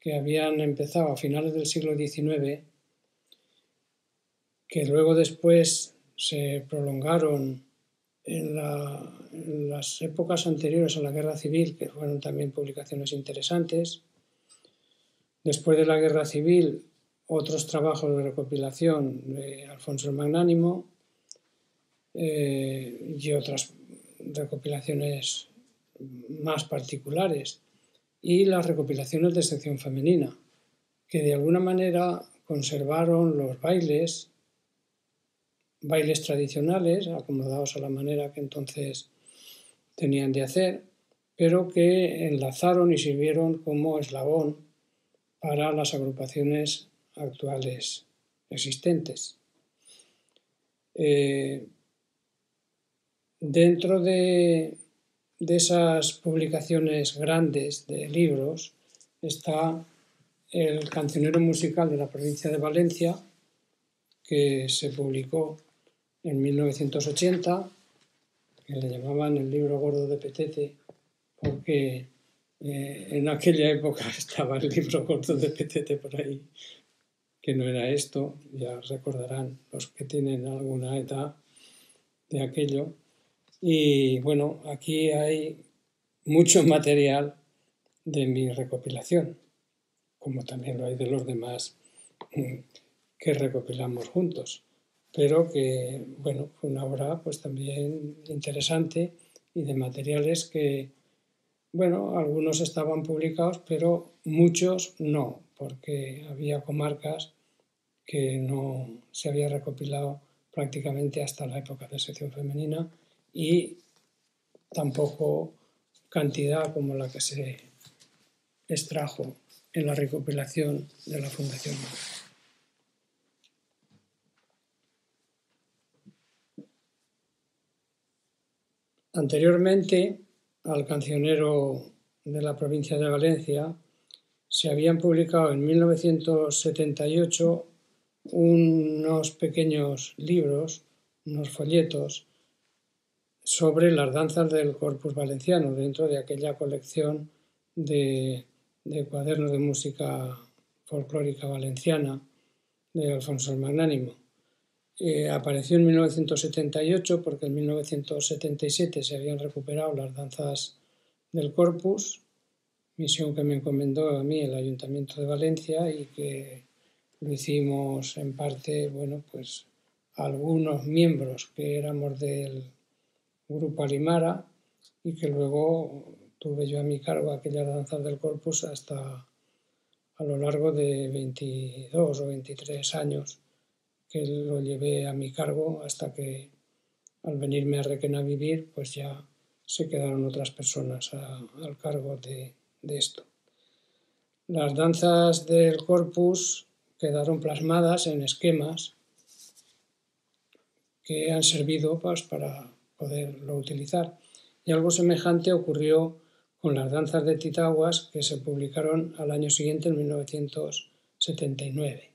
que habían empezado a finales del siglo XIX, que luego después se prolongaron en, las épocas anteriores a la guerra civil, que fueron también publicaciones interesantes. Después de la guerra civil, otros trabajos de recopilación de Alfonso el Magnánimo eh, y otras recopilaciones más particulares. Y las recopilaciones de sección femenina, que de alguna manera conservaron los bailes bailes tradicionales, acomodados a la manera que entonces tenían de hacer, pero que enlazaron y sirvieron como eslabón para las agrupaciones actuales existentes. Eh, dentro de, de, esas publicaciones grandes de libros está el cancionero musical de la provincia de Valencia, que se publicó en 1980, que le llamaban el libro gordo de Petete, porque eh, en aquella época estaba el libro gordo de Petete por ahí, que no era esto, ya recordarán los que tienen alguna edad de aquello. Y bueno, aquí hay mucho material de mi recopilación, como también lo hay de los demás mm, que recopilamos juntos pero que, bueno, fue una obra pues también interesante y de materiales que, bueno, algunos estaban publicados, pero muchos no, porque había comarcas que no se había recopilado prácticamente hasta la época de sección femenina y tampoco cantidad como la que se extrajo en la recopilación de la Fundación Anteriormente al cancionero de la provincia de Valencia se habían publicado en 1978 unos pequeños libros, unos folletos sobre las danzas del Corpus Valenciano dentro de aquella colección de, cuadernos de música folclórica valenciana de Alfonso el Magnánimo. Eh, apareció en 1978 porque en 1977 se habían recuperado las danzas del Corpus, misión que me encomendó a mí el Ayuntamiento de Valencia y que lo hicimos en parte, bueno, pues algunos miembros que éramos del Grupo Alimara y que luego tuve yo a mi cargo aquellas danzas del corpus hasta a lo largo de 22 o 23 años que lo llevé a mi cargo hasta que al venirme a Requena a vivir pues ya se quedaron otras personas al cargo de, de esto. Las danzas del corpus quedaron plasmadas en esquemas que han servido pues, para poderlo utilizar. Y algo semejante ocurrió con las danzas de Titaguas que se publicaron al año siguiente, en 1979.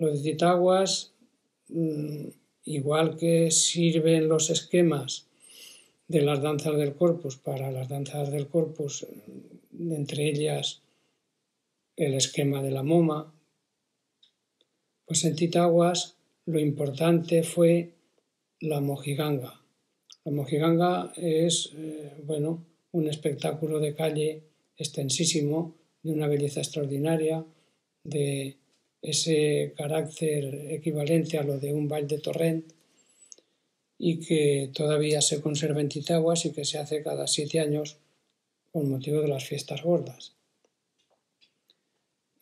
Los Titaguas, mm, igual que sirven los esquemas de las danzas del corpus para las danzas del corpus, mm, entre ellas el esquema de la moma, pues en Titaguas lo importante fue la mojiganga. La mojiganga es, eh, bueno, un espectáculo de calle extensísimo, de una belleza extraordinaria, de ese carácter equivalente a lo de un baile de torrent y que todavía se conserva en Titaguas y que se hace cada siete años con motivo de las fiestas gordas.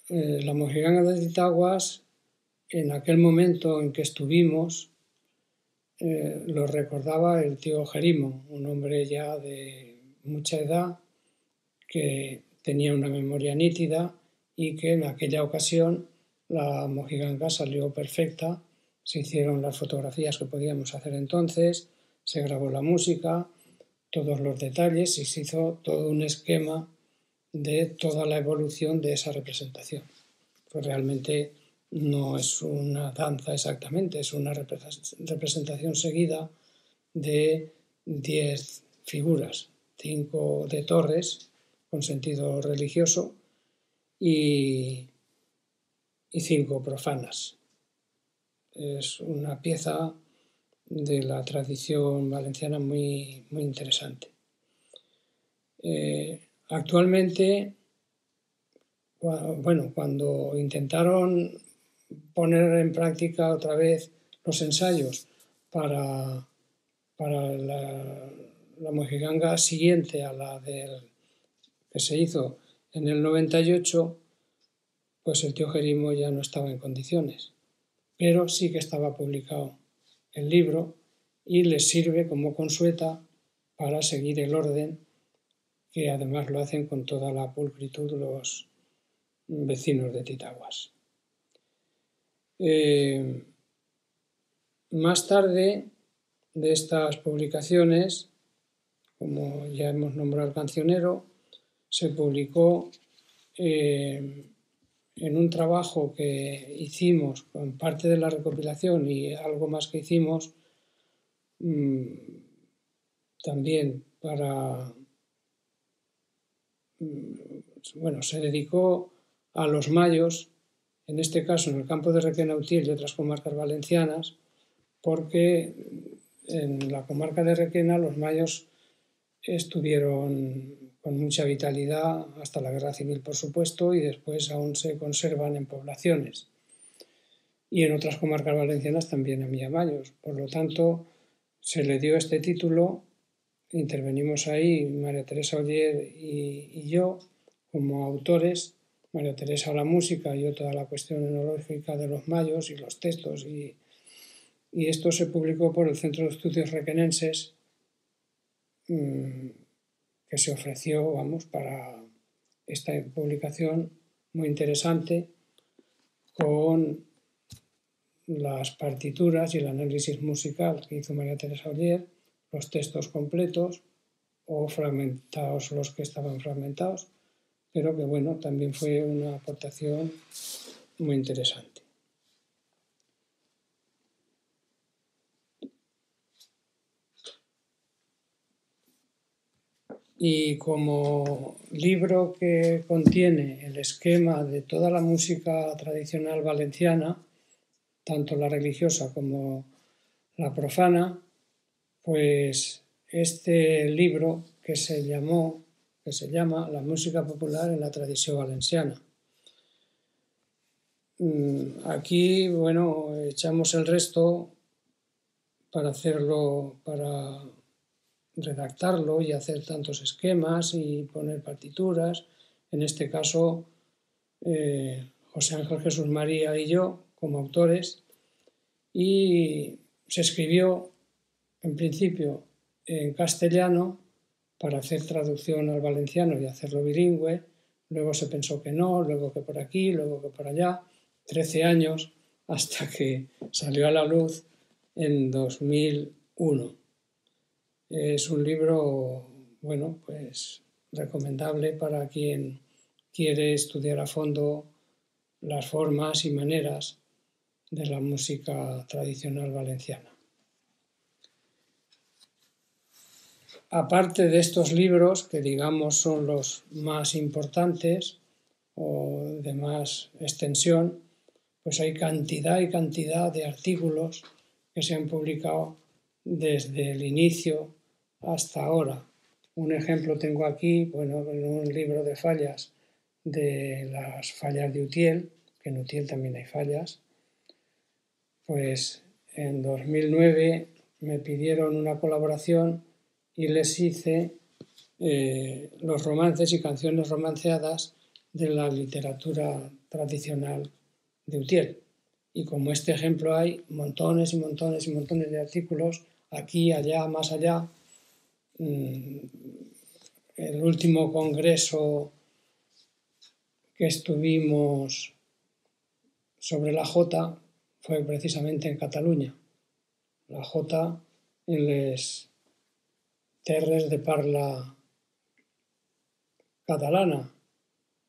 Eh, la mojiganga de Titaguas, en aquel momento en que estuvimos, eh, lo recordaba el tío Jerimo, un hombre ya de mucha edad que tenía una memoria nítida y que en aquella ocasión la mojiganga salió perfecta, se hicieron las fotografías que podíamos hacer entonces, se grabó la música, todos los detalles y se hizo todo un esquema de toda la evolución de esa representación. Pues realmente no es una danza exactamente, es una representación seguida de 10 figuras, cinco de torres con sentido religioso y, y cinco profanas. Es una pieza de la tradición valenciana muy, muy interesante. Eh, actualmente, bueno, cuando intentaron poner en práctica otra vez los ensayos para, para la, la mojiganga siguiente a la del, que se hizo en el 98, pues el tío Jerimo ya no estaba en condiciones. Pero sí que estaba publicado el libro y les sirve como consueta para seguir el orden, que además lo hacen con toda la pulcritud los vecinos de Titaguas. Eh, más tarde de estas publicaciones como ya hemos nombrado al cancionero, se publicó eh, en un trabajo que hicimos con parte de la recopilación y algo más que hicimos mm, también para mm, bueno se dedicó a los mayos en este caso en el campo de Requena-Utiel y otras comarcas valencianas porque en la comarca de Requena los mayos estuvieron con mucha vitalidad hasta la guerra civil, por supuesto, y después aún se conservan en poblaciones. Y en otras comarcas valencianas también había mayos. Por lo tanto, se le dio este título, intervenimos ahí María Teresa Oller y, yo como autores, María Teresa la música y yo toda la cuestión enológica de los mayos y los textos. Y, y esto se publicó por el Centro de Estudios Requenenses Mm, que se ofreció, vamos, para esta publicación muy interesante con las partituras y el análisis musical que hizo María Teresa Oller, los textos completos o fragmentados los que estaban fragmentados, pero que bueno, también fue una aportación muy interesante. Y como libro que contiene el esquema de toda la música tradicional valenciana, tanto la religiosa como la profana, pues este libro que se llamó que se llama La música popular en la tradición valenciana. Mm, aquí, bueno, echamos el resto para hacerlo, para redactarlo y hacer tantos esquemas y poner partituras. En este caso, eh, José Ángel Jesús María y yo como autores. Y se escribió en principio en castellano para hacer traducción al valenciano y hacerlo bilingüe. Luego se pensó que no, luego que por aquí, luego que por allá. Trece años hasta que salió a la luz en 2001. Es un libro, bueno, pues recomendable para quien quiere estudiar a fondo las formas y maneras de la música tradicional valenciana. Aparte de estos libros, que digamos son los más importantes o de más extensión, pues hay cantidad y cantidad de artículos que se han publicado desde el inicio hasta ahora. Un ejemplo tengo aquí, bueno, en un libro de fallas de las fallas de Utiel, que en Utiel también hay fallas, pues en 2009 me pidieron una colaboración y les hice eh, los romances y canciones romanceadas de la literatura tradicional de Utiel. Y como este ejemplo hay montones y montones y montones de artículos, aquí, allá, más allá, el último congreso que estuvimos sobre la Jota fue precisamente en Cataluña. La Jota en les terres de parla catalana.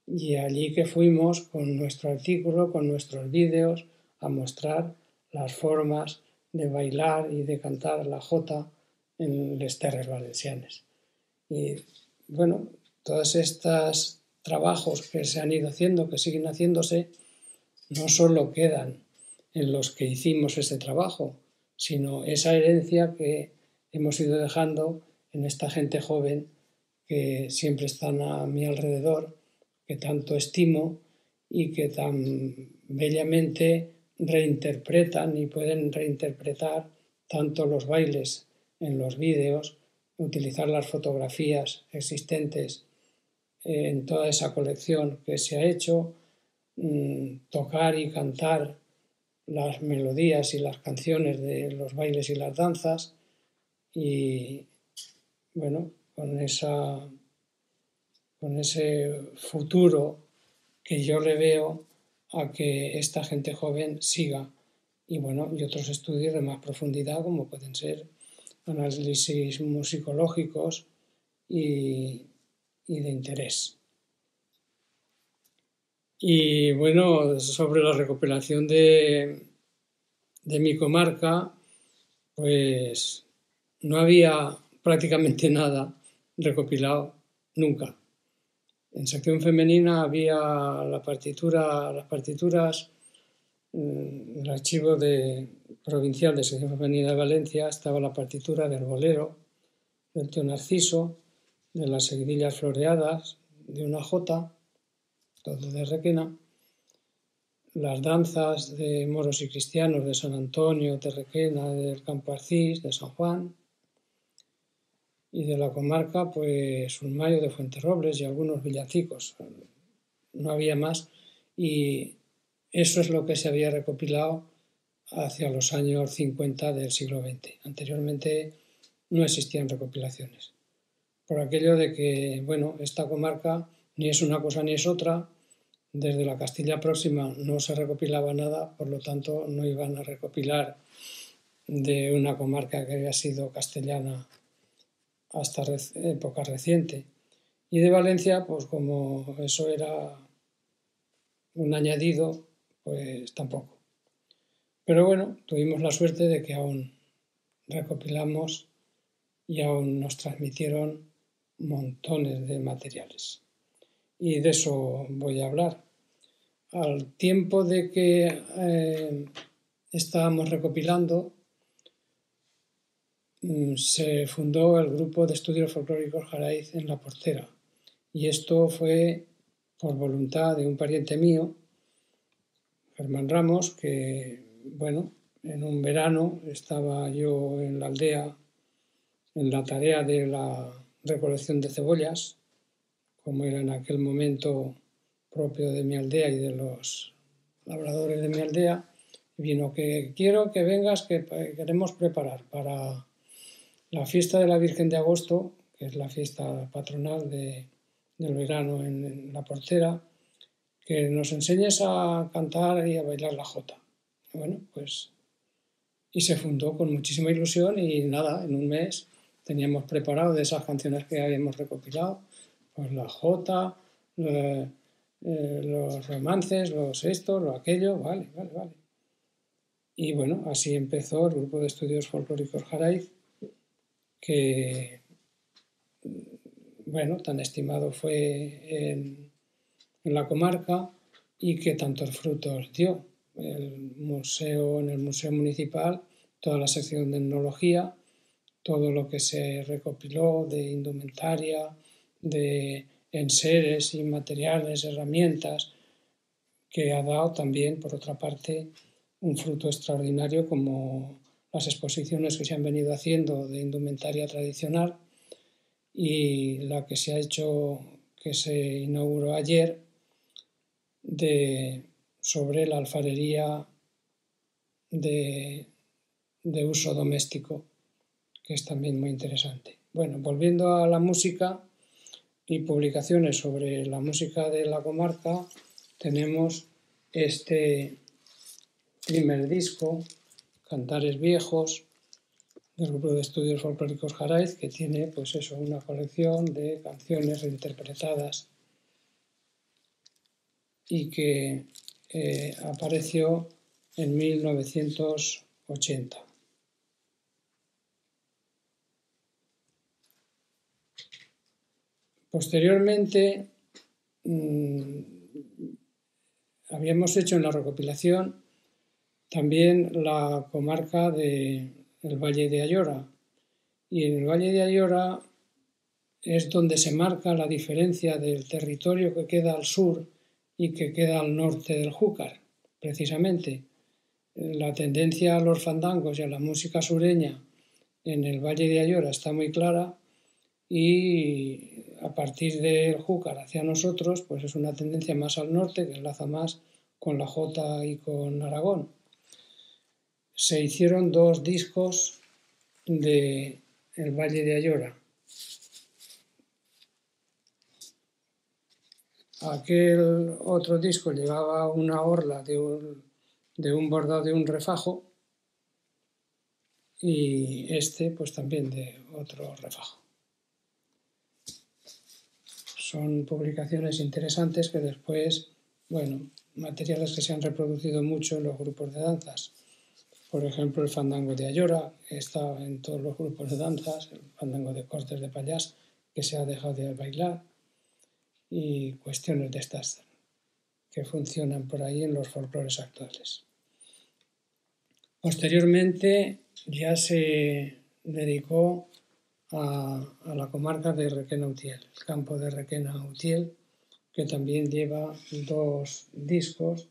Y allí que fuimos con nuestro artículo, con nuestros vídeos, a mostrar las formas de bailar y de cantar la Jota en las tierras valencianas. Y bueno, todos estos trabajos que se han ido haciendo, que siguen haciéndose, no solo quedan en los que hicimos ese trabajo, sino esa herencia que hemos ido dejando en esta gente joven que siempre están a mi alrededor, que tanto estimo y que tan bellamente reinterpretan y pueden reinterpretar tanto los bailes en los vídeos, utilizar las fotografías existentes en toda esa colección que se ha hecho, mm, tocar y cantar las melodías y las canciones de los bailes y las danzas. Y bueno, con esa con ese futuro que yo le veo a que esta gente joven siga. Y bueno, y otros estudios de más profundidad como pueden ser análisis musicológicos y, de interés. Y bueno, sobre la recopilación de, de mi comarca, pues no había prácticamente nada recopilado nunca. En sección femenina había la partitura, las partituras, mm, el archivo de, provincial de sección femenina de Valencia estaba la partitura del bolero, del tío Narciso, de las seguidillas floreadas, de una jota, todo de Requena, las danzas de moros y cristianos de San Antonio, de Requena, del Campo Arcís, de San Juan, y de la comarca, pues un mayo de Fuenterrobles y algunos villancicos. No había más, y eso es lo que se había recopilado hacia los años 50 del siglo XX. Anteriormente no existían recopilaciones. Por aquello de que, bueno, esta comarca ni es una cosa ni es otra, desde la Castilla próxima no se recopilaba nada, por lo tanto no iban a recopilar de una comarca que había sido castellana hasta época reciente. Y de Valencia, pues como eso era un añadido, pues tampoco. Pero bueno, tuvimos la suerte de que aún recopilamos y aún nos transmitieron montones de materiales. Y de eso voy a hablar. Al tiempo de que eh, estábamos recopilando, mm, se fundó el grupo de estudios folclóricos Jaraiz en La Portera. Y esto fue por voluntad de un pariente mío, Germán Ramos, que, bueno, en un verano estaba yo en la aldea en la tarea de la recolección de cebollas, como era en aquel momento propio de mi aldea y de los labradores de mi aldea, vino que quiero que vengas, que queremos preparar para la fiesta de la Virgen de Agosto, que es la fiesta patronal de, del verano en, la portera, que nos enseñes a cantar y a bailar la jota. Bueno, pues y se fundó con muchísima ilusión y nada, en un mes teníamos preparado de esas canciones que habíamos recopilado, pues la jota, eh, los romances, los estos, lo aquello, vale, vale, vale. Y bueno, así empezó el grupo de estudios folclóricos Jaraiz, que, bueno, tan estimado fue en, en la comarca y que tantos frutos dio. El museo, en el Museo Municipal, toda la sección de etnología, todo lo que se recopiló de indumentaria, de enseres y materiales, herramientas, que ha dado también, por otra parte, un fruto extraordinario como las exposiciones que se han venido haciendo de indumentaria tradicional y la que se ha hecho, que se inauguró ayer, de, sobre la alfarería de, de uso doméstico, que es también muy interesante. Bueno, volviendo a la música, y publicaciones sobre la música de la comarca, tenemos este primer disco, Cantares Viejos, del grupo de estudios folclóricos Jaraiz, que tiene pues eso, una colección de canciones reinterpretadas y que eh, apareció en 1980. Posteriormente, mm, habíamos hecho en la recopilación también la comarca del Valle de Ayora. Y en el Valle de Ayora es donde se marca la diferencia del territorio que queda al sur y que queda al norte del Júcar, precisamente. La tendencia a los fandangos y a la música sureña en el Valle de Ayora está muy clara y a partir del Júcar hacia nosotros, pues es una tendencia más al norte que enlaza más con la Jota y con Aragón. Se hicieron dos discos de El Valle de Ayora. Aquel otro disco llevaba una orla de un, de un bordado de un refajo y este pues también de otro refajo son publicaciones interesantes que después, bueno, materiales que se han reproducido mucho en los grupos de danzas. Por ejemplo, el fandango de Ayora, que está en todos los grupos de danzas, el fandango de cortes de payas, que se ha dejado de bailar, y cuestiones de estas que funcionan por ahí en los folclores actuales. Posteriormente ya se dedicó a, la comarca de Requena-Utiel, el campo de Requena-Utiel, que también lleva dos discos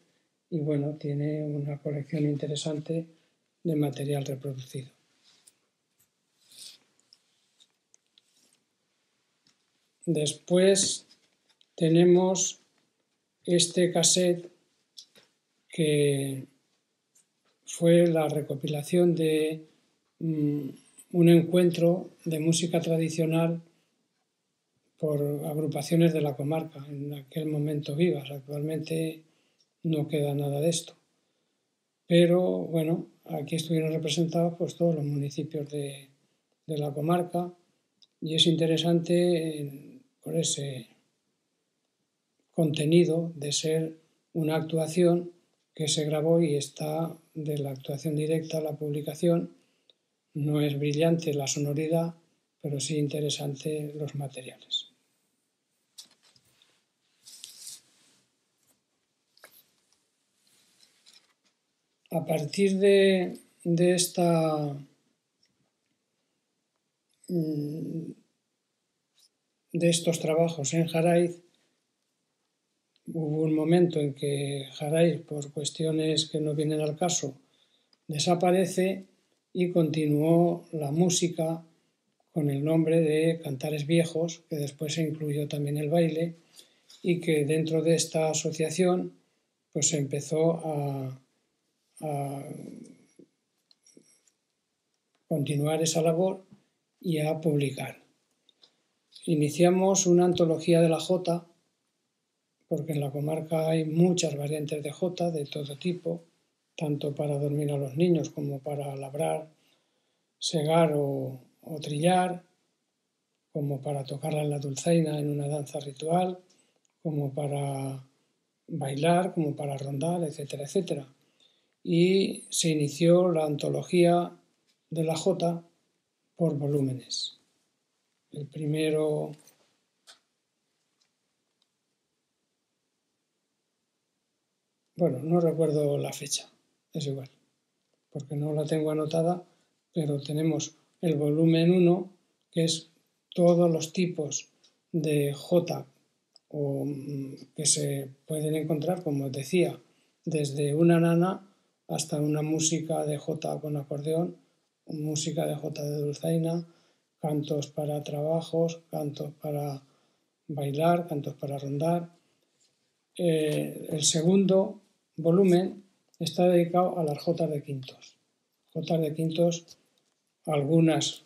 y bueno, tiene una colección interesante de material reproducido. Después tenemos este cassette que fue la recopilación de mm, un encuentro de música tradicional por agrupaciones de la comarca, en aquel momento vivas. Actualmente no queda nada de esto. pero bueno, aquí estuvieron representados pues todos los municipios de, de la comarca y es interesante por ese contenido de ser una actuación que se grabó y está de la actuación directa a la publicación. No es brillante la sonoridad, pero sí interesante los materiales. A partir de, de esta mm, de estos trabajos en Jaraiz, hubo un momento en que Jaraiz, por cuestiones que no vienen al caso, desaparece y continuó la música con el nombre de Cantares Viejos, que después se incluyó también el baile, y que dentro de esta asociación pues se empezó a, a continuar esa labor y a publicar. Iniciamos una antología de la Jota, porque en la comarca hay muchas variantes de Jota de todo tipo, tanto para dormir a los niños como para labrar, segar o, o trillar, como para tocarla en la dulzaina en una danza ritual, como para bailar, como para rondar, etcétera, etcétera. Y se inició la antología de la Jota por volúmenes. El primero Bueno, no recuerdo la fecha, es igual, porque no la tengo anotada, pero tenemos el volumen 1, que es todos los tipos de J o, mm, que se pueden encontrar, como decía, desde una nana hasta una música de J con acordeón, música de J de dulzaina, cantos para trabajos, cantos para bailar, cantos para rondar. Eh, el segundo volumen está dedicado a las jotas de quintos. Jotas de quintos, algunas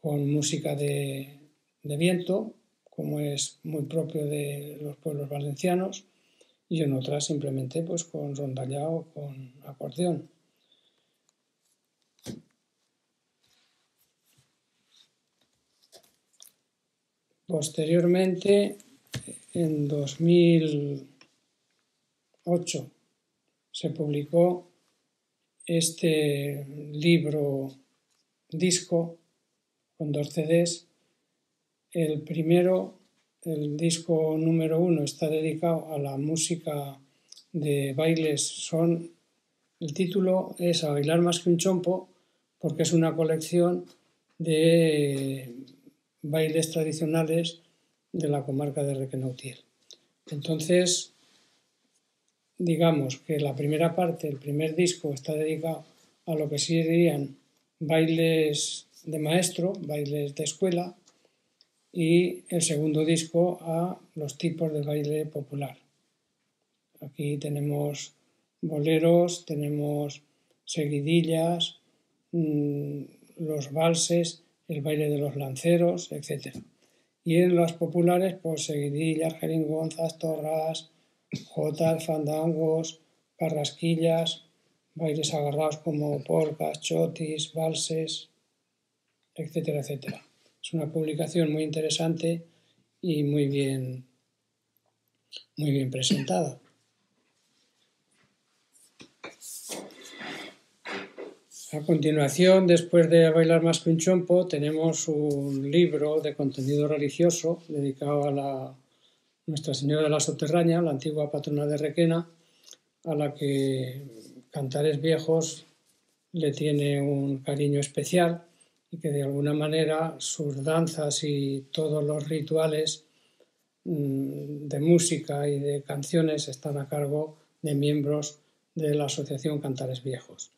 con música de, viento, como es muy propio de los pueblos valencianos, y en otras simplemente pues con rondallado, con acordeón. Posteriormente, en 2008, se publicó este libro disco con dos CDs. El primero, el disco número uno, está dedicado a la música de bailes. Son, el título es A bailar más que un chompo, porque es una colección de bailes tradicionales de la comarca de Requenautiel. Entonces, digamos que la primera parte, el primer disco, está dedicado a lo que serían bailes de maestro, bailes de escuela, y el segundo disco a los tipos de baile popular. Aquí tenemos boleros, tenemos seguidillas, mm, los valses el baile de los lanceros, etc. Y en las populares, pues seguidillas, jeringonzas, torras, jotas, fandangos, carrasquillas, bailes agarrados como polcas, chotis, valses, etcétera, etcétera. Es una publicación muy interesante y muy bien, muy bien presentada. A continuación, después de Bailar más que un chompo, tenemos un libro de contenido religioso dedicado a la Nuestra Señora de la Soterraña, la antigua patrona de Requena, a la que Cantares Viejos le tiene un cariño especial y que de alguna manera sus danzas y todos los rituales mm, de música y de canciones están a cargo de miembros de la Asociación Cantares Viejos.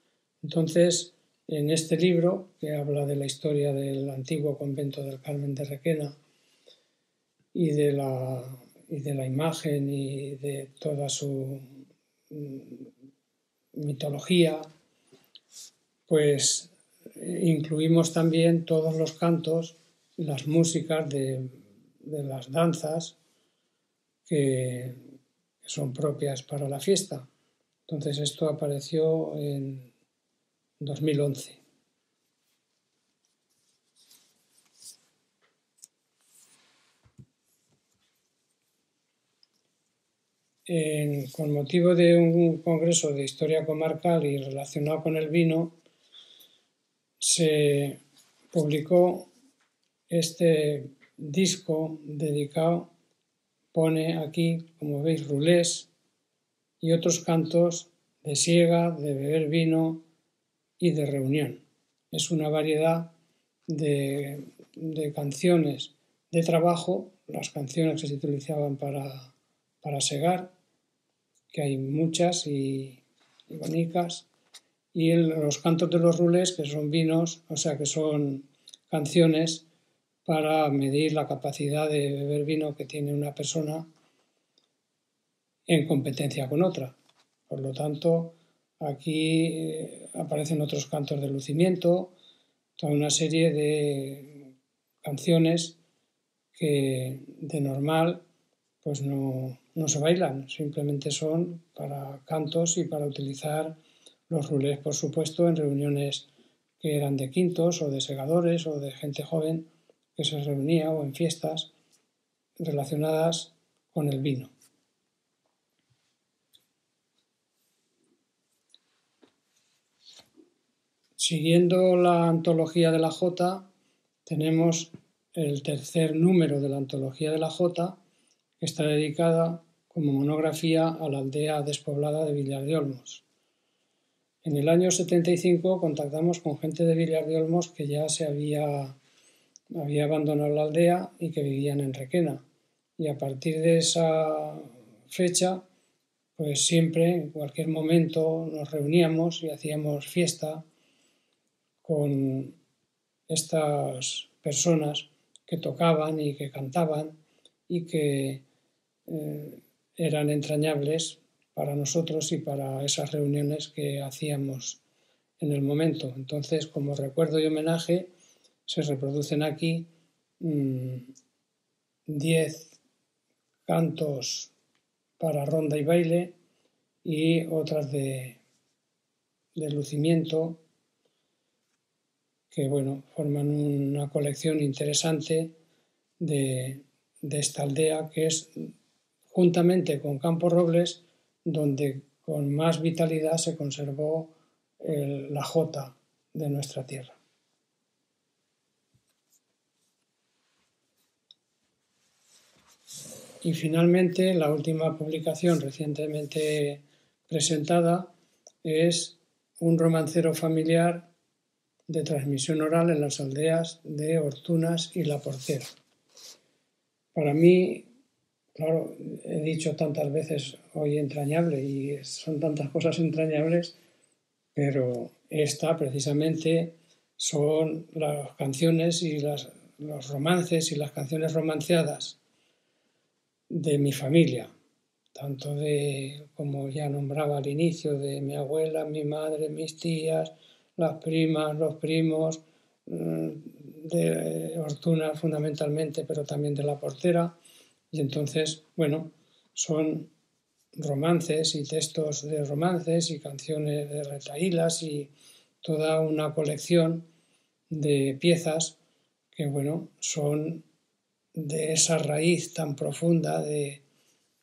Entonces, en este libro, que habla de la historia del antiguo convento del Carmen de Requena y de la, y de la imagen y de toda su mm, mitología, pues incluimos también todos los cantos, las músicas de, las danzas que son propias para la fiesta Entonces esto apareció en 2011. Con motivo de un congreso de historia comarcal y relacionado con el vino, se publicó este disco dedicado, pone aquí, como veis, rulés y otros cantos de siega, de beber vino y de reunión. Es una variedad de, canciones de trabajo, las canciones que se utilizaban para, para segar, que hay muchas y, bonitas, y los cantos de los rules, que son vinos, o sea, que son canciones para medir la capacidad de beber vino que tiene una persona en competencia con otra. Por lo tanto, aquí eh, aparecen otros cantos de lucimiento, toda una serie de canciones que de normal pues no, no se bailan, simplemente son para cantos y para utilizar los rulés, por supuesto, en reuniones que eran de quintos o de segadores o de gente joven que se reunía o en fiestas relacionadas con el vino. Siguiendo la antología de la Jota, tenemos el tercer número de la antología de la Jota, que está dedicada como monografía a la aldea despoblada de Villar de Olmos. En el año 75 contactamos con gente de Villar de Olmos que ya se había, había abandonado la aldea y que vivían en Requena. Y a partir de esa fecha, pues siempre, en cualquier momento, nos reuníamos y hacíamos fiesta con estas personas que tocaban y que cantaban y que eh, eran entrañables para nosotros y para esas reuniones que hacíamos en el momento. Entonces, como recuerdo y homenaje, se reproducen aquí 10 mm, cantos para ronda y baile y otras de, de lucimiento que bueno, forman una colección interesante de, de esta aldea que es juntamente con Campo Robles, donde con más vitalidad se conservó la jota de nuestra tierra. Y finalmente, la última publicación recientemente presentada es un romancero familiar de transmisión oral en las aldeas de Hortunas y La Portera. Para mí Claro, he dicho tantas veces hoy entrañable y son tantas cosas entrañables, pero esta precisamente son las canciones y los romances y las canciones romanceadas de mi familia, tanto de, como ya nombraba al inicio, de mi abuela, mi madre, mis tías, las primas, los primos, mm, de Hortuna fundamentalmente, pero también de la portera, y entonces, bueno, son romances y textos de romances y canciones de retaílas y toda una colección de piezas que, bueno, son de esa raíz tan profunda de,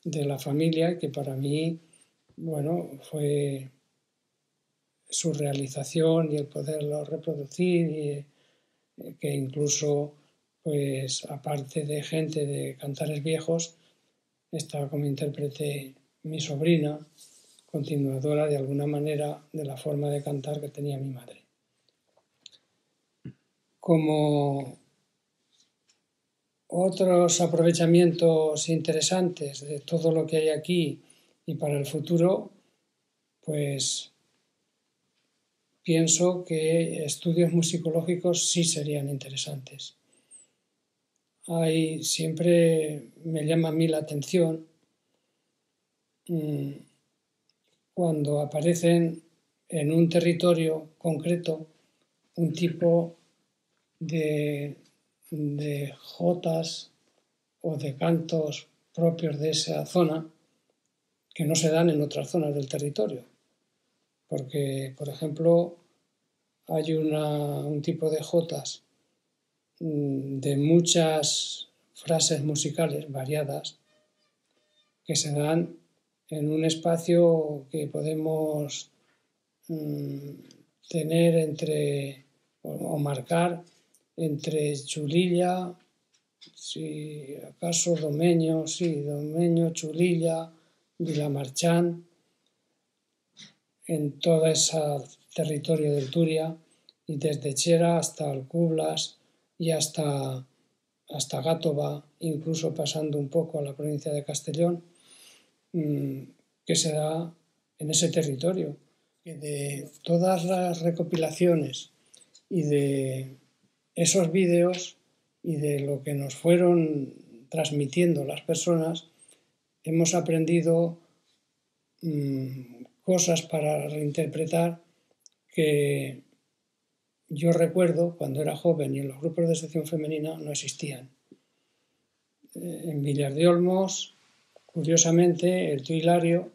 de la familia que para mí, bueno, fue su realización y el poderlo reproducir y eh, que incluso pues aparte de gente de cantares viejos, está como intérprete mi sobrina, continuadora de alguna manera de la forma de cantar que tenía mi madre. Como otros aprovechamientos interesantes de todo lo que hay aquí y para el futuro, pues pienso que estudios musicológicos sí serían interesantes hay, siempre me llama a mí la atención mm, cuando aparecen en un territorio concreto un tipo de, jotas o de cantos propios de esa zona que no se dan en otras zonas del territorio. porque, por ejemplo, hay un tipo de jotas de muchas frases musicales variadas que se dan en un espacio que podemos mm, tener entre o, marcar entre Chulilla, si acaso Domeño, sí, Domeño, Chulilla, Vilamarchán, en todo ese territorio del Turia y desde Chera hasta Alcublas y hasta, hasta Gátova, incluso pasando un poco a la provincia de Castellón, mm, que se da en ese territorio. De todas las recopilaciones y de esos vídeos y de lo que nos fueron transmitiendo las personas, hemos aprendido mm, cosas para reinterpretar que yo recuerdo cuando era joven y en los grupos de sección femenina no existían. Eh, en Villar de Olmos, curiosamente, el tío Hilario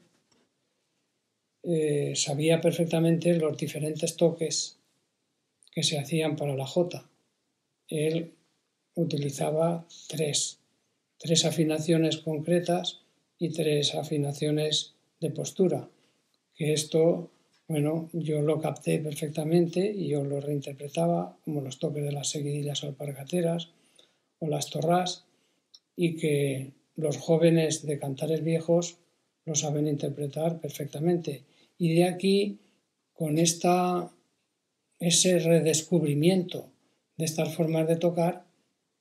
eh, sabía perfectamente los diferentes toques que se hacían para la jota. Él utilizaba tres, tres afinaciones concretas y tres afinaciones de postura que esto, bueno, yo lo capté perfectamente y yo lo reinterpretaba como los toques de las seguidillas alpargateras o las torras y que los jóvenes de cantares viejos lo saben interpretar perfectamente. Y de aquí, con esta, ese redescubrimiento de estas formas de tocar,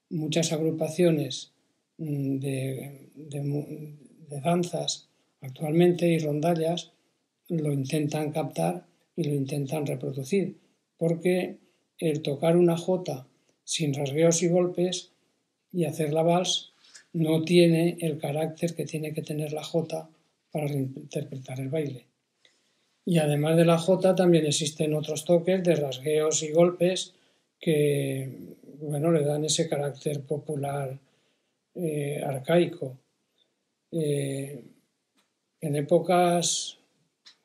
muchas agrupaciones mm, de danzas actualmente y rondallas lo intentan captar y lo intentan reproducir, porque el tocar una jota sin rasgueos y golpes y hacer la vals no tiene el carácter que tiene que tener la jota para interpretar el baile. Y además de la jota también existen otros toques de rasgueos y golpes que bueno, le dan ese carácter popular eh, arcaico. Eh, en épocas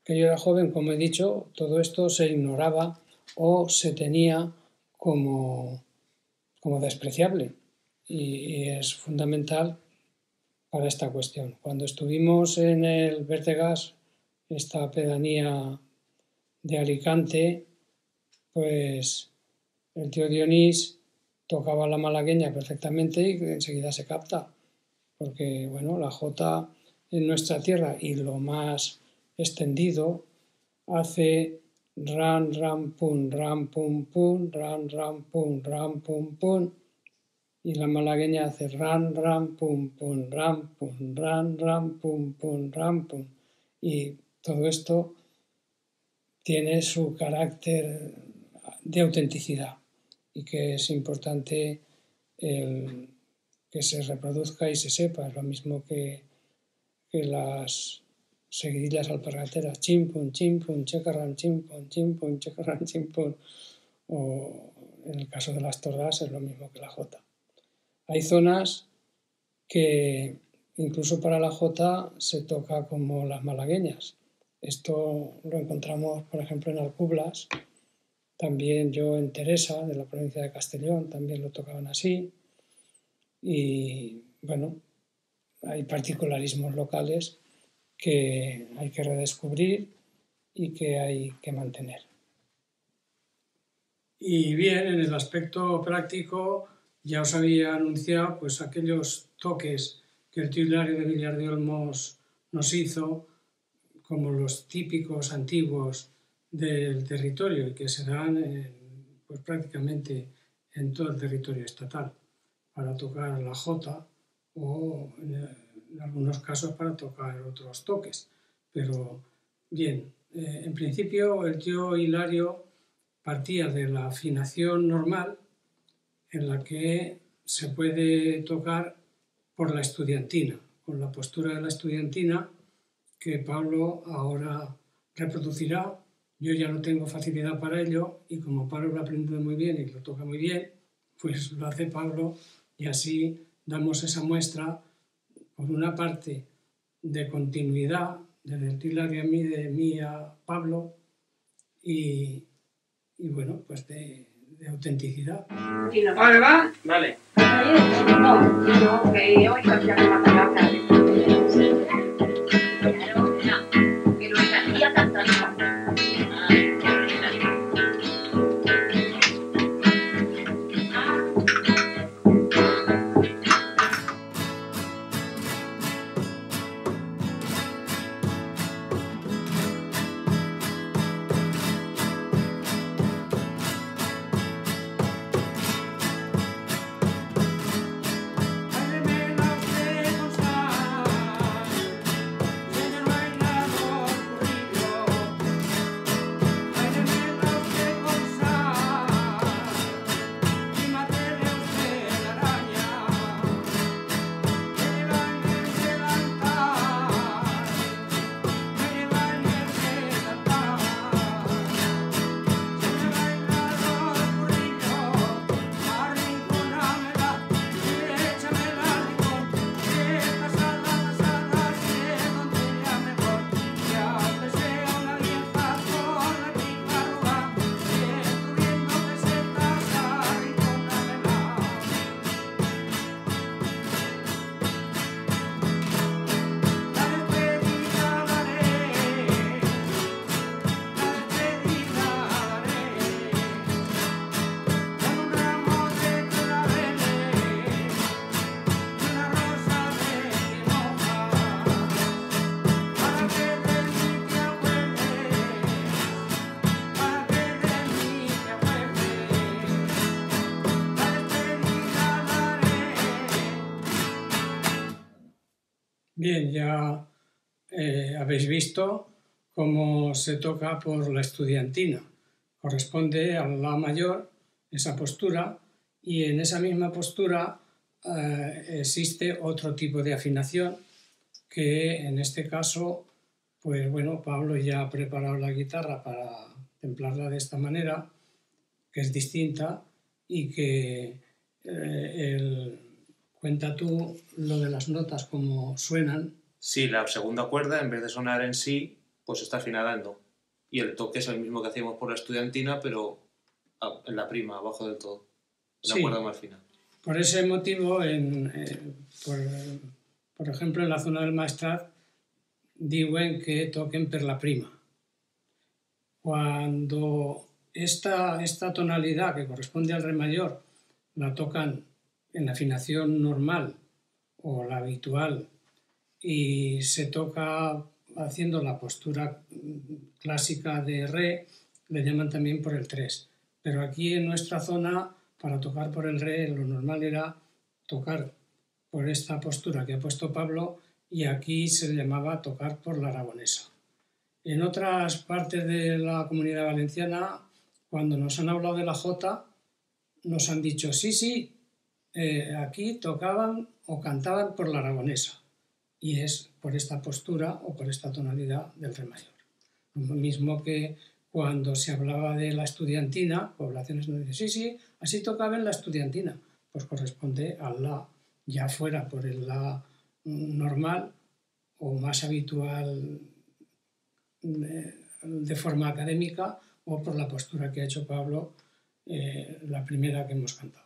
que yo era joven, como he dicho, todo esto se ignoraba o se tenía como, como despreciable y, es fundamental para esta cuestión. Cuando estuvimos en el Vertegas, esta pedanía de Alicante, pues el tío Dionís tocaba la malagueña perfectamente y enseguida se capta, porque bueno, la jota en nuestra tierra y lo más extendido hace ran, ram, pum, ram, pum, pum, ran, ram, pum, ram, pum, pum. Y la malagueña hace ran, ram, pum, pum, ram, pum, ran, ram, pum, pum, ram, pum. Y todo esto tiene su carácter de autenticidad y que es importante que se reproduzca y se sepa. Es lo mismo que, que las seguidillas alpargateras, chimpun, chimpun, checarran, chimpun, chimpun, checarran, chimpun, o en el caso de las tordas es lo mismo que la jota. Hay zonas que incluso para la jota se toca como las malagueñas. Esto lo encontramos, por ejemplo, en Alcublas, también yo en Teresa, de la provincia de Castellón, también lo tocaban así. Y bueno, hay particularismos locales que hay que redescubrir y que hay que mantener. Y bien, en el aspecto práctico ya os había anunciado pues aquellos toques que el titulario de Villar de Olmos nos hizo, como los típicos antiguos del territorio y que se dan pues, prácticamente en todo el territorio estatal para tocar la jota o en algunos casos para tocar otros toques. Pero bien, eh, en principio el tío Hilario partía de la afinación normal en la que se puede tocar por la estudiantina, con la postura de la estudiantina que Pablo ahora reproducirá. Yo ya no tengo facilidad para ello y como Pablo lo ha aprendido muy bien y lo toca muy bien, pues lo hace Pablo y así damos esa muestra por una parte, de continuidad, desde Tilar y a mí, de mí a Pablo, y, y bueno, pues de, de autenticidad. Vale, va. Vale. Bien, ya eh, habéis visto cómo se toca por la estudiantina. Corresponde a la mayor esa postura y en esa misma postura eh, existe otro tipo de afinación que en este caso, pues bueno, Pablo ya ha preparado la guitarra para templarla de esta manera, que es distinta y que eh, el Cuenta tú lo de las notas, cómo suenan. Sí, la segunda cuerda, en vez de sonar en sí, pues está afinada en do. Y el toque es el mismo que hacíamos por la estudiantina, pero en la prima, abajo del todo. La cuerda más fina. Por ese motivo, en, eh, por, ejemplo, en la zona del maestrat, digo que toquen per la prima. Cuando esta, esta tonalidad que corresponde al re mayor la tocan en la afinación normal o la habitual y se toca haciendo la postura clásica de re, le llaman también por el 3. Pero aquí en nuestra zona, para tocar por el re, lo normal era tocar por esta postura que ha puesto Pablo y aquí se llamaba tocar por la aragonesa. En otras partes de la comunidad valenciana, cuando nos han hablado de la J, nos han dicho, sí, sí, eh, aquí tocaban o cantaban por la aragonesa y es por esta postura o por esta tonalidad del re mayor. Lo mismo que cuando se hablaba de la estudiantina, poblaciones no dicen, sí, sí, así tocaba en la estudiantina, pues corresponde al la, ya fuera por el la normal o más habitual de, forma académica o por la postura que ha hecho Pablo, eh, la primera que hemos cantado.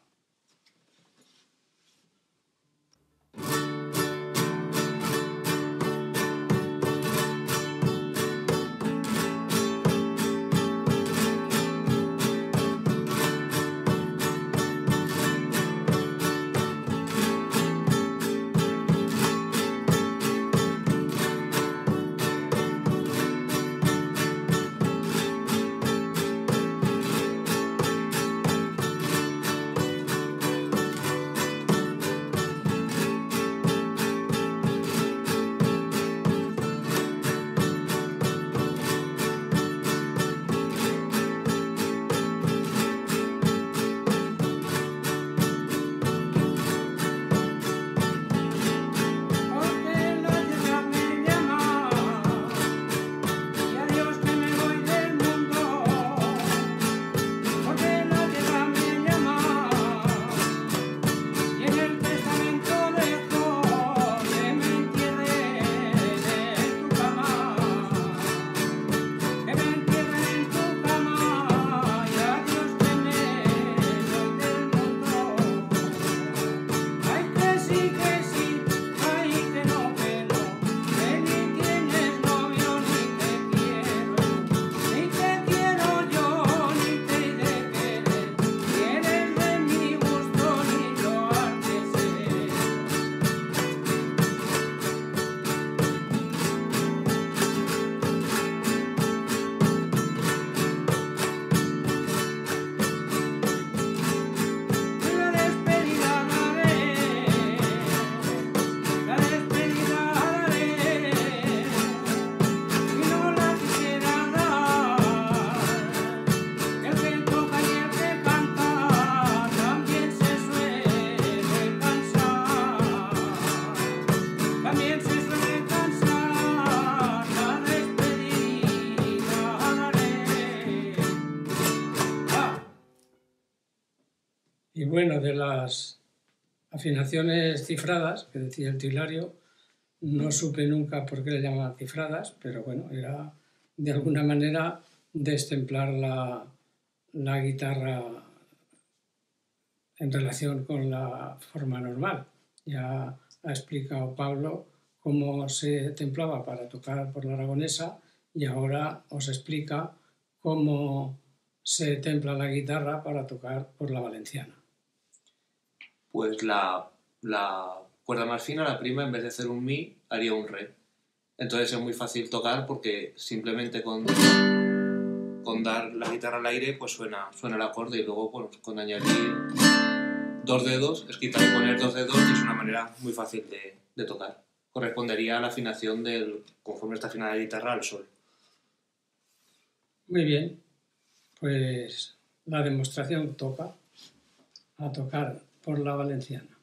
Bueno, de las afinaciones cifradas, que decía el Tilario, no supe nunca por qué le llamaban cifradas, pero bueno, era de alguna manera destemplar la, la guitarra en relación con la forma normal. Ya ha explicado Pablo cómo se templaba para tocar por la aragonesa y ahora os explica cómo se templa la guitarra para tocar por la valenciana. Pues la, la cuerda más fina, la prima, en vez de hacer un mi, haría un re. Entonces es muy fácil tocar porque simplemente con, con dar la guitarra al aire pues suena, suena el acorde y luego con añadir dos dedos es quitar y poner dos dedos y es una manera muy fácil de, de tocar. Correspondería a la afinación del, conforme está afinada la guitarra, al sol. Muy bien, pues la demostración toca a tocar por la valenciana.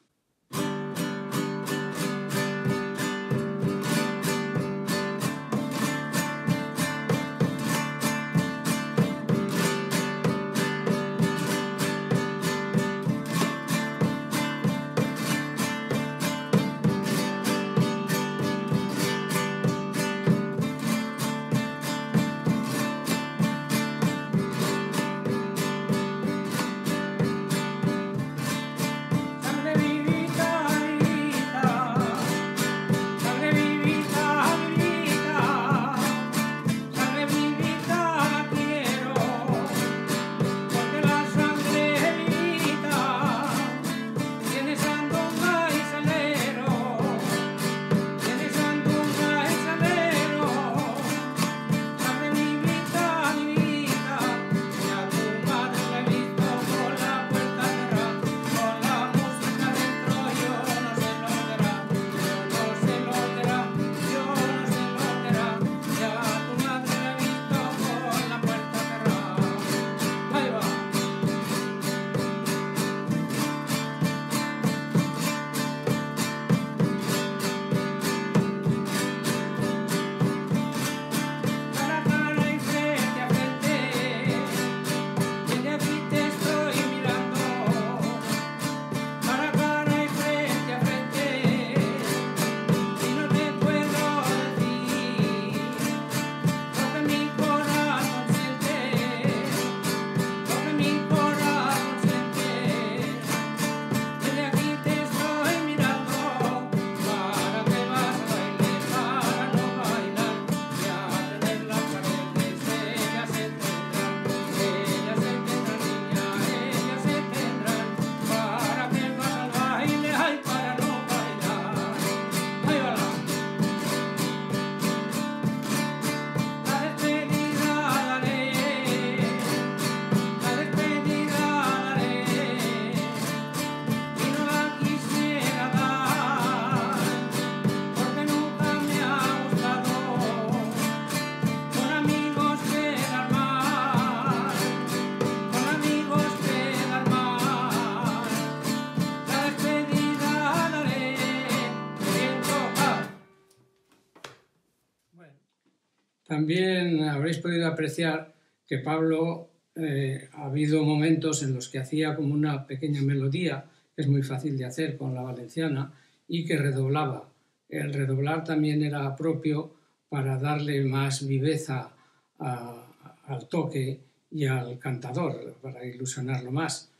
También habréis podido apreciar que Pablo eh, ha habido momentos en los que hacía como una pequeña melodía, que es muy fácil de hacer con la valenciana, y que redoblaba. El redoblar también era propio para darle más viveza al toque y al cantador, para ilusionarlo más.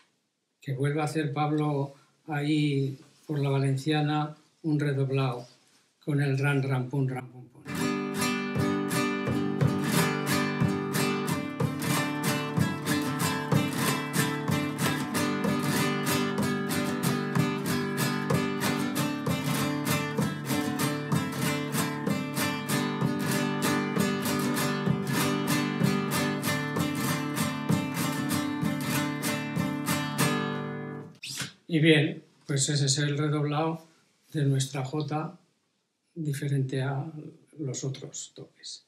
Que vuelva a hacer Pablo ahí por la valenciana un redoblado con el ran ram pum ram bien, pues ese es el redoblado de nuestra J diferente a los otros toques.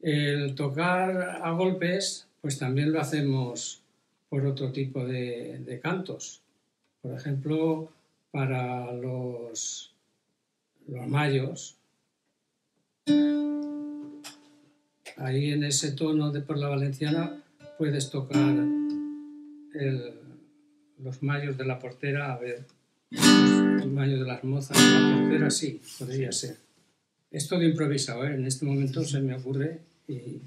El tocar a golpes, pues también lo hacemos por otro tipo de, cantos. Por ejemplo, para los, los mayos, ahí en ese tono de por la valenciana puedes tocar el los mayos de la portera, a ver, los mayos de las mozas de la portera, sí, podría ser. Es todo improvisado, ¿eh? en este momento se me ocurre y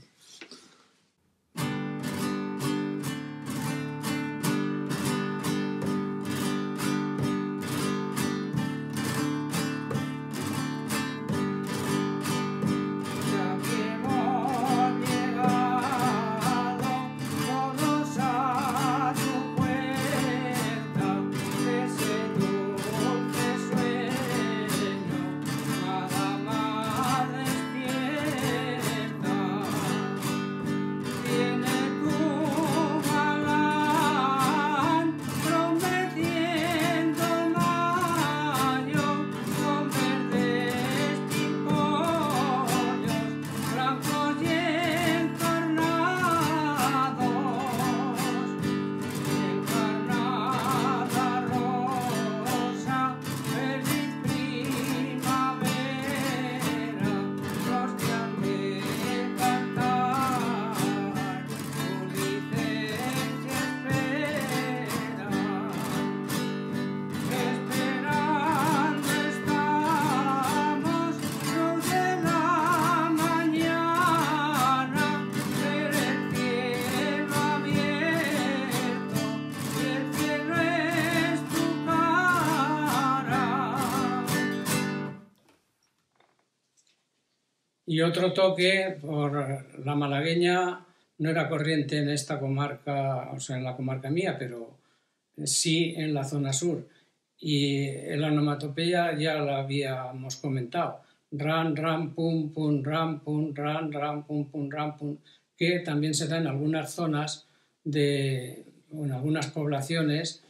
Otro toque por la malagueña, no era corriente en esta comarca, o sea, en la comarca mía, pero sí en la zona sur. Y la onomatopeya ya la habíamos comentado. Ran, ran, pum, pum, ran, pum, ran, ran, pum, pum, ran, pum, que también se da en algunas zonas de, en algunas poblaciones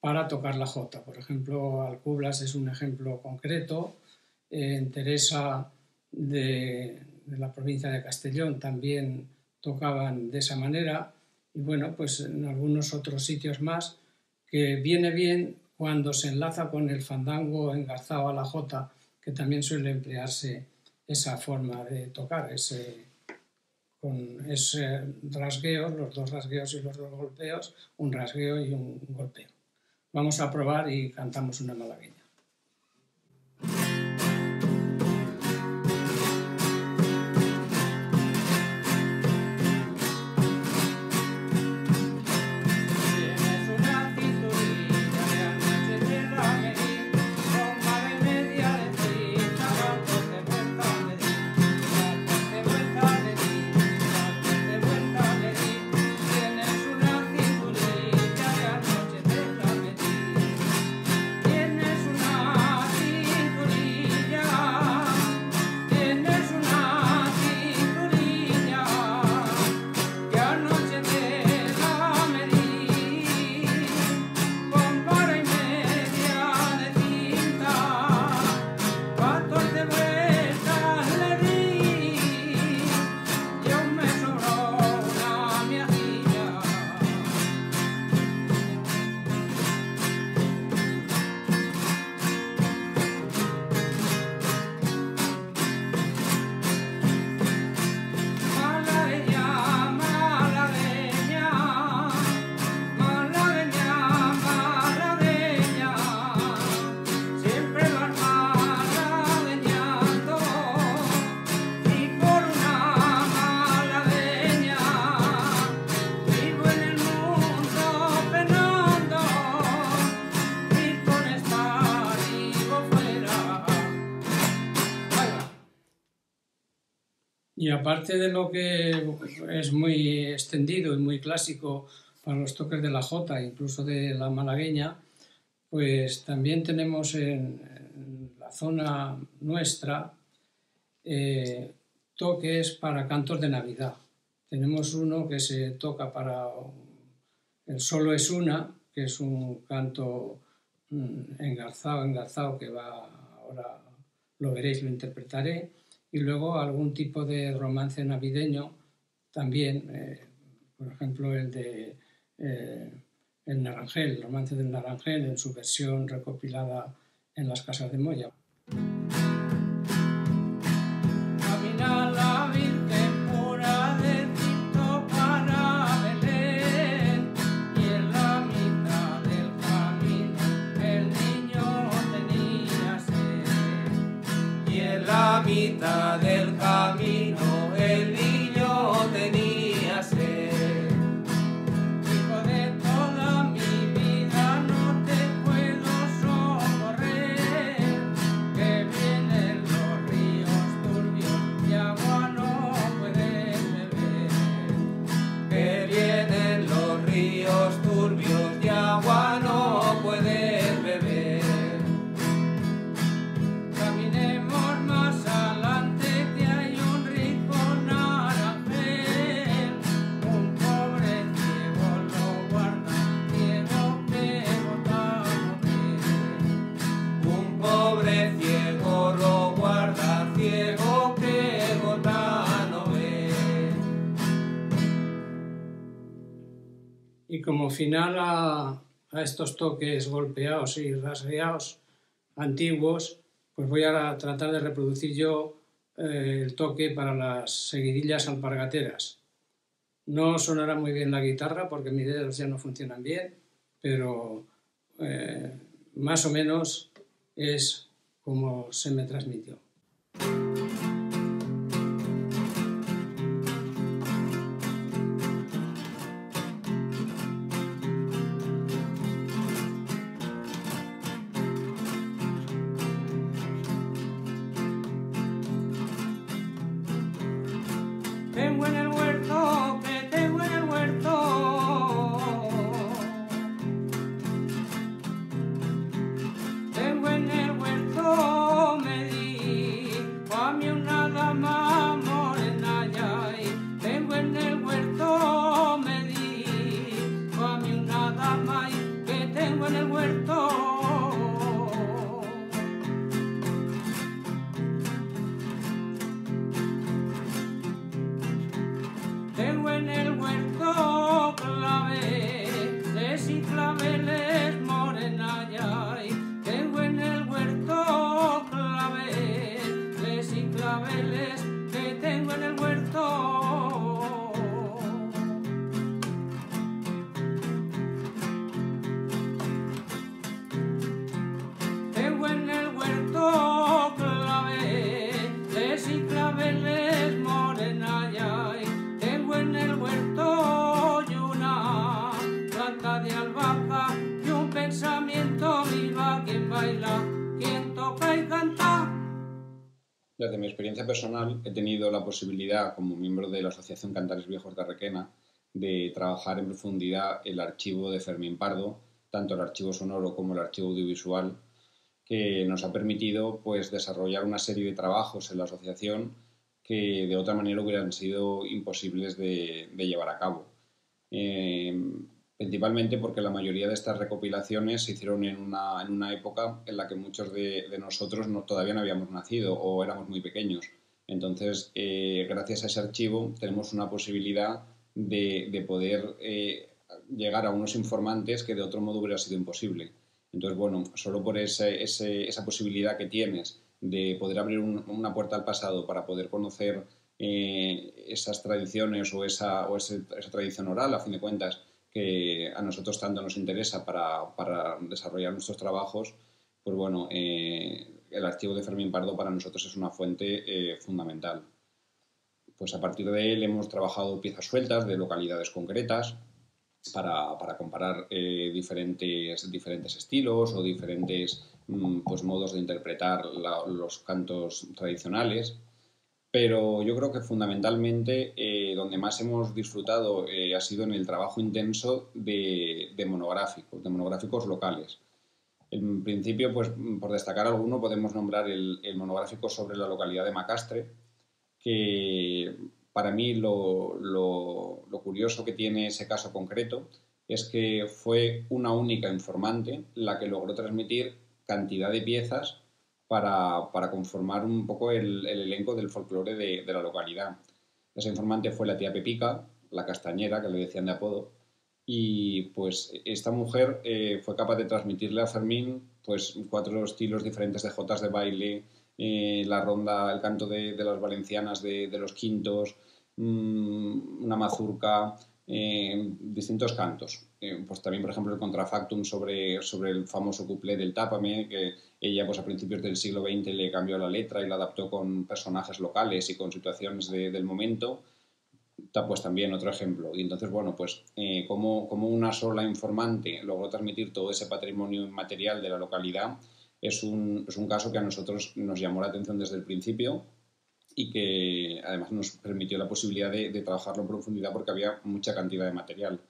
para tocar la jota. Por ejemplo, Alcublas es un ejemplo concreto. En Teresa de, la provincia de Castellón también tocaban de esa manera y bueno, pues en algunos otros sitios más que viene bien cuando se enlaza con el fandango engarzado a la jota, que también suele emplearse esa forma de tocar, ese, con ese rasgueo, los dos rasgueos y los dos golpeos, un rasgueo y un golpeo. Vamos a probar y cantamos una malagueña. Aparte de lo que es muy extendido y muy clásico para los toques de la jota, incluso de la malagueña, pues también tenemos en, la zona nuestra eh, toques para cantos de Navidad. Tenemos uno que se toca para el solo es una, que es un canto mm, engarzado, engarzado, que va ahora lo veréis, lo interpretaré y luego algún tipo de romance navideño también, eh, por ejemplo el de eh, El Naranjel, el romance del Naranjel en su versión recopilada en las casas de Moya. Mitad del camino Y como final a, estos toques golpeados y rasgueados antiguos, pues voy a tratar de reproducir yo eh, el toque para las seguidillas alpargateras. No sonará muy bien la guitarra porque mis dedos ya no funcionan bien, pero eh, más o menos es como se me transmitió. Tengo tenido la posibilidad, como miembro de la Asociación Cantares Viejos de Requena, de trabajar en profundidad el archivo de Fermín Pardo, tanto el archivo sonoro como el archivo audiovisual, que nos ha permitido pues, desarrollar una serie de trabajos en la asociación que de otra manera hubieran sido imposibles de, llevar a cabo. Eh, principalmente porque la mayoría de estas recopilaciones se hicieron en una, en una época en la que muchos de, de nosotros no, todavía no habíamos nacido o éramos muy pequeños. Entonces, eh, gracias a ese archivo tenemos una posibilidad de, de poder eh, llegar a unos informantes que de otro modo hubiera sido imposible. Entonces, bueno, solo por ese, ese, esa posibilidad que tienes de poder abrir un, una puerta al pasado para poder conocer eh, esas tradiciones o, esa, o esa tradición oral, a fin de cuentas, que a nosotros tanto nos interesa para, para desarrollar nuestros trabajos, pues bueno, el archivo de Fermín Pardo para nosotros es una fuente eh, fundamental. Pues a partir de él hemos trabajado piezas sueltas de localidades concretas para, para comparar eh, diferentes, diferentes estilos o diferentes mm, pues, modos de interpretar los cantos tradicionales. Pero yo creo que fundamentalmente eh, donde más hemos disfrutado ha sido en el trabajo intenso de, de, monográficos, de monográficos locales. En principio, pues por destacar alguno, podemos nombrar el, monográfico sobre la localidad de Macastre, que para mí lo, curioso que tiene ese caso concreto es que fue una única informante la que logró transmitir cantidad de piezas para, conformar un poco el, el elenco del folclore de, de, la localidad. Esa informante fue la tía Pepica, la castañera, que le decían de apodo, y pues esta mujer eh, fue capaz de transmitirle a Fermín pues cuatro estilos diferentes de jotas de baile, eh, la ronda, el canto de, las valencianas de, los quintos, mmm, una mazurca, eh, distintos cantos. Pues también, por ejemplo, el contrafactum sobre, sobre el famoso cuplé del Tápame, que ella pues a principios del siglo XX le cambió la letra y la adaptó con personajes locales y con situaciones del momento. Pues también otro ejemplo. Y entonces, bueno, pues eh, como, una sola informante logró transmitir todo ese patrimonio inmaterial de la localidad, es un, es un caso que a nosotros nos llamó la atención desde el principio y que además nos permitió la posibilidad de, trabajarlo en profundidad porque había mucha cantidad de material,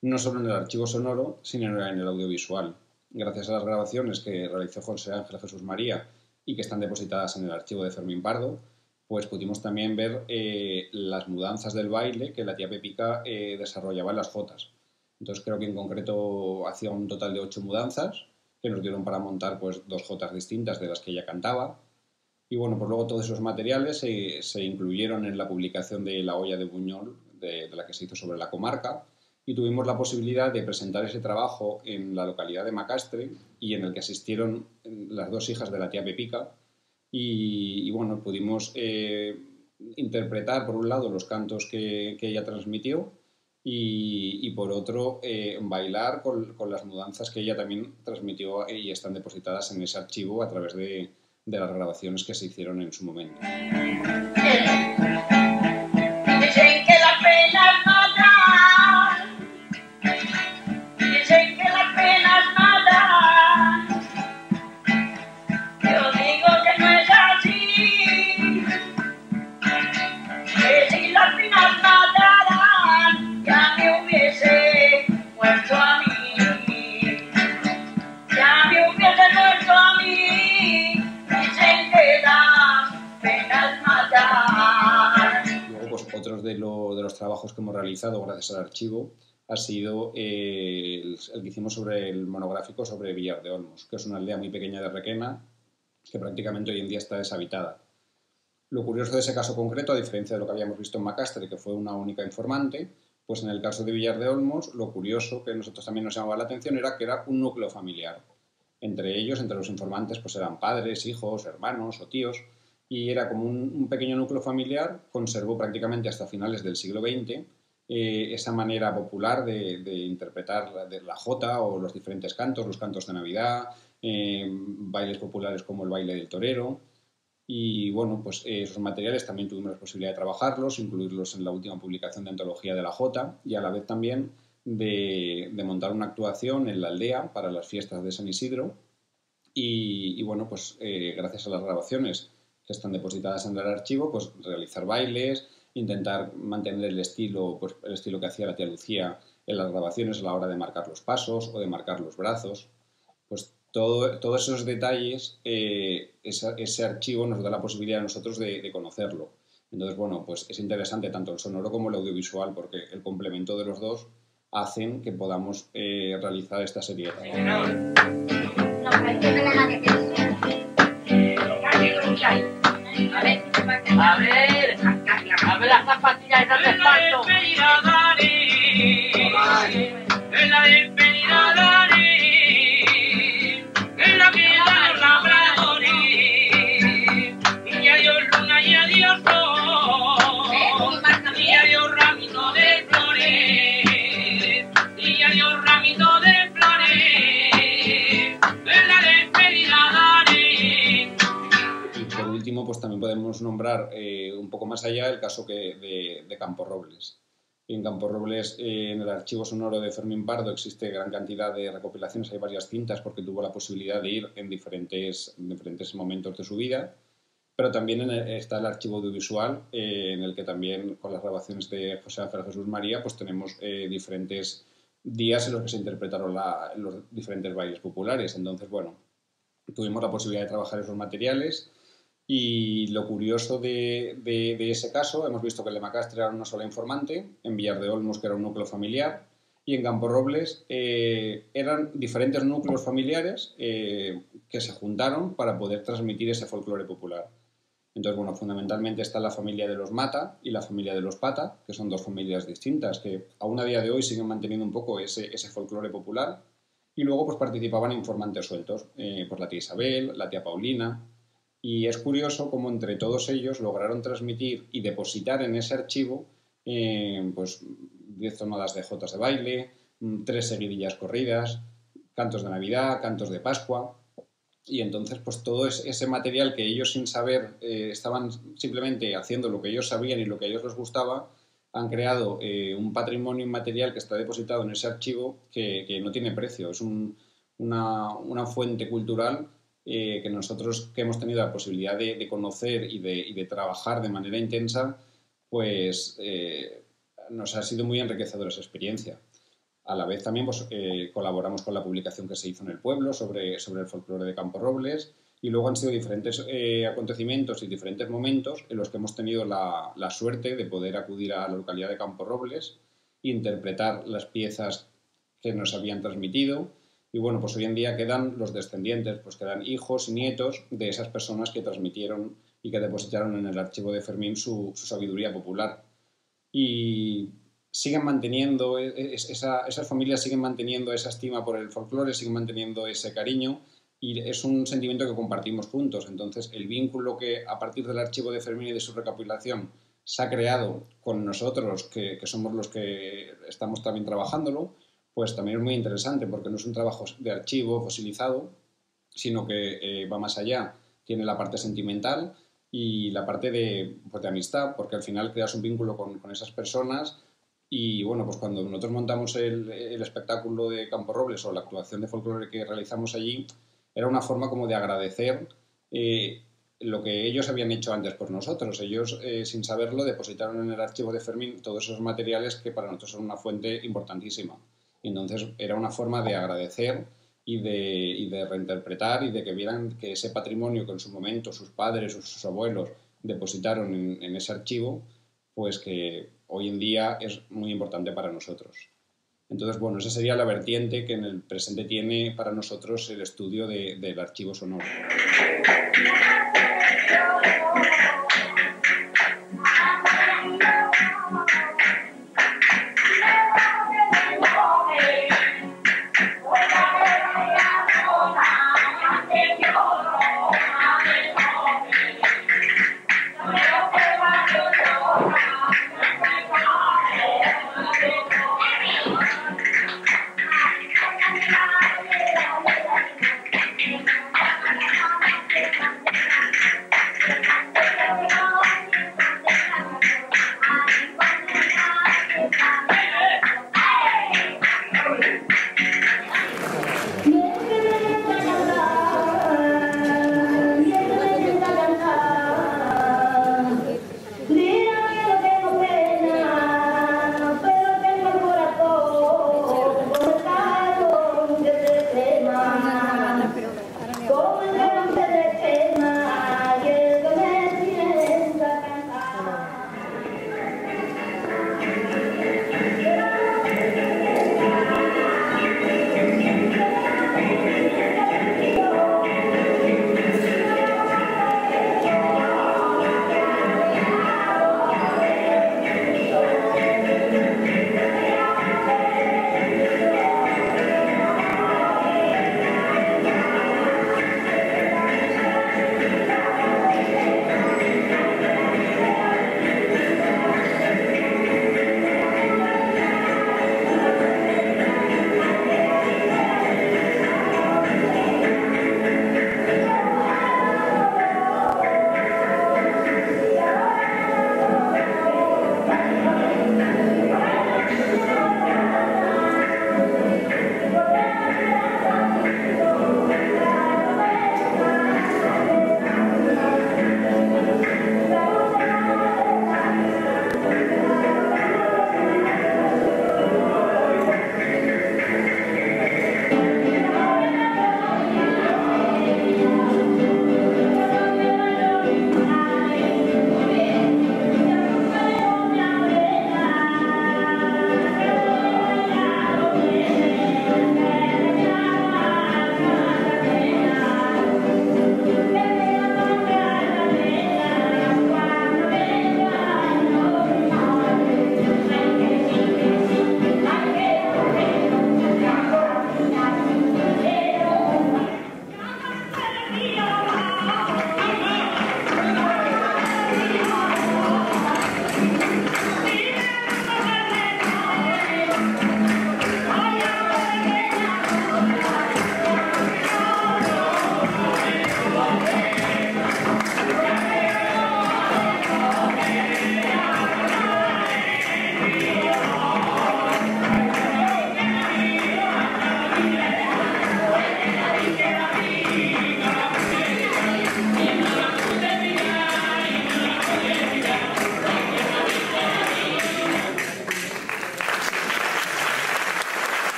no solo en el archivo sonoro, sino en el audiovisual. Gracias a las grabaciones que realizó José Ángel Jesús María y que están depositadas en el archivo de Fermín Pardo, pues pudimos también ver eh, las mudanzas del baile que la tía Pepica eh, desarrollaba en las jotas. Entonces creo que en concreto hacía un total de ocho mudanzas que nos dieron para montar pues dos jotas distintas de las que ella cantaba y bueno, pues luego todos esos materiales se, se incluyeron en la publicación de La olla de Buñol, de, la que se hizo sobre la comarca, y tuvimos la posibilidad de presentar ese trabajo en la localidad de Macastre y en el que asistieron las dos hijas de la tía Pepica. Y, bueno, pudimos eh, interpretar por un lado los cantos que, que ella transmitió y, y, por otro eh, bailar con, con, las mudanzas que ella también transmitió y están depositadas en ese archivo a través de, de las grabaciones que se hicieron en su momento. Trabajos que hemos realizado gracias al archivo ha sido eh, el, que hicimos sobre el monográfico sobre Villar de Olmos, que es una aldea muy pequeña de Requena que prácticamente hoy en día está deshabitada. Lo curioso de ese caso concreto, a diferencia de lo que habíamos visto en Macastre, que fue una única informante, pues en el caso de Villar de Olmos, lo curioso que a nosotros también nos llamaba la atención era que era un núcleo familiar. Entre ellos, entre los informantes, pues eran padres, hijos, hermanos o tíos, y era como un, pequeño núcleo familiar, conservó prácticamente hasta finales del siglo XX eh, esa manera popular de, interpretar la jota o los diferentes cantos, los cantos de Navidad, eh, bailes populares como el baile del torero. Y bueno, pues eh, esos materiales también tuvimos la posibilidad de trabajarlos, incluirlos en la última publicación de antología de la Jota y a la vez también de, montar una actuación en la aldea para las fiestas de San Isidro. Y, y bueno, pues gracias a las grabaciones que están depositadas en el archivo, pues realizar bailes, intentar mantener el estilo, pues, el estilo que hacía la tía Lucía en las grabaciones a la hora de marcar los pasos o de marcar los brazos. Pues todo, todos esos detalles, eh, ese, archivo nos da la posibilidad a nosotros de, conocerlo. Entonces, bueno, pues es interesante tanto el sonoro como el audiovisual porque el complemento de los dos hacen que podamos eh, realizar esta serie. A ver, a ver, a ver las más allá el caso que de, Campo Robles. En Campo Robles, eh, en el archivo sonoro de Fermín Pardo, existe gran cantidad de recopilaciones, hay varias cintas porque tuvo la posibilidad de ir en diferentes, diferentes momentos de su vida, pero también está el archivo audiovisual, eh, en el que también con las grabaciones de José Ángel Jesús María, pues tenemos diferentes días en los que se interpretaron los diferentes bailes populares. Entonces, bueno, tuvimos la posibilidad de trabajar esos materiales y lo curioso de, ese caso, hemos visto que el de Macastre era una sola informante, en Villar de Olmos, que era un núcleo familiar, y en Campo Robles eh, eran diferentes núcleos familiares eh, que se juntaron para poder transmitir ese folclore popular. Entonces, bueno, fundamentalmente está la familia de los Mata y la familia de los Pata, que son dos familias distintas que aún a día de hoy siguen manteniendo un poco ese, ese folclore popular. Y luego pues participaban informantes sueltos, eh, pues la tía Isabel, la tía Paulina, y es curioso cómo entre todos ellos lograron transmitir y depositar en ese archivo eh, pues, 10 tonadas de jotas de baile, mm, tres seguidillas corridas, cantos de Navidad, cantos de Pascua. Y entonces, pues todo ese material que ellos sin saber eh, estaban simplemente haciendo lo que ellos sabían y lo que a ellos les gustaba, han creado eh, un patrimonio inmaterial que está depositado en ese archivo que, no tiene precio. Es una, fuente cultural eh, que nosotros que hemos tenido la posibilidad de, conocer y de, trabajar de manera intensa, pues eh, nos ha sido muy enriquecedora esa experiencia. A la vez también pues, colaboramos con la publicación que se hizo en el pueblo sobre, el folclore de Campo Robles y luego han sido diferentes eh, acontecimientos y diferentes momentos en los que hemos tenido la, suerte de poder acudir a la localidad de Campo Robles, interpretar las piezas que nos habían transmitido y bueno, pues hoy en día quedan los descendientes, pues quedan hijos nietos de esas personas que transmitieron y que depositaron en el archivo de Fermín su, su sabiduría popular. Y siguen manteniendo, e, e, esa, esas familias siguen manteniendo esa estima por el folclore, siguen manteniendo ese cariño y es un sentimiento que compartimos juntos. Entonces, el vínculo que a partir del archivo de Fermín y de su recapitulación se ha creado con nosotros, que, somos los que estamos también trabajándolo, pues también es muy interesante porque no es un trabajo de archivo fosilizado, sino que eh, va más allá. Tiene la parte sentimental y la parte de, pues, de amistad, porque al final creas un vínculo con, con, esas personas y bueno, pues cuando nosotros montamos el, el espectáculo de Campo Robles o la actuación de folclore que realizamos allí, era una forma como de agradecer eh, lo que ellos habían hecho antes por nosotros. Ellos, eh, sin saberlo, depositaron en el archivo de Fermín todos esos materiales que para nosotros son una fuente importantísima. Entonces era una forma de agradecer y de, reinterpretar y de que vieran que ese patrimonio que en su momento sus padres o sus abuelos depositaron en, ese archivo, pues que hoy en día es muy importante para nosotros. Entonces, bueno, esa sería la vertiente que en el presente tiene para nosotros el estudio de, del archivo sonoro.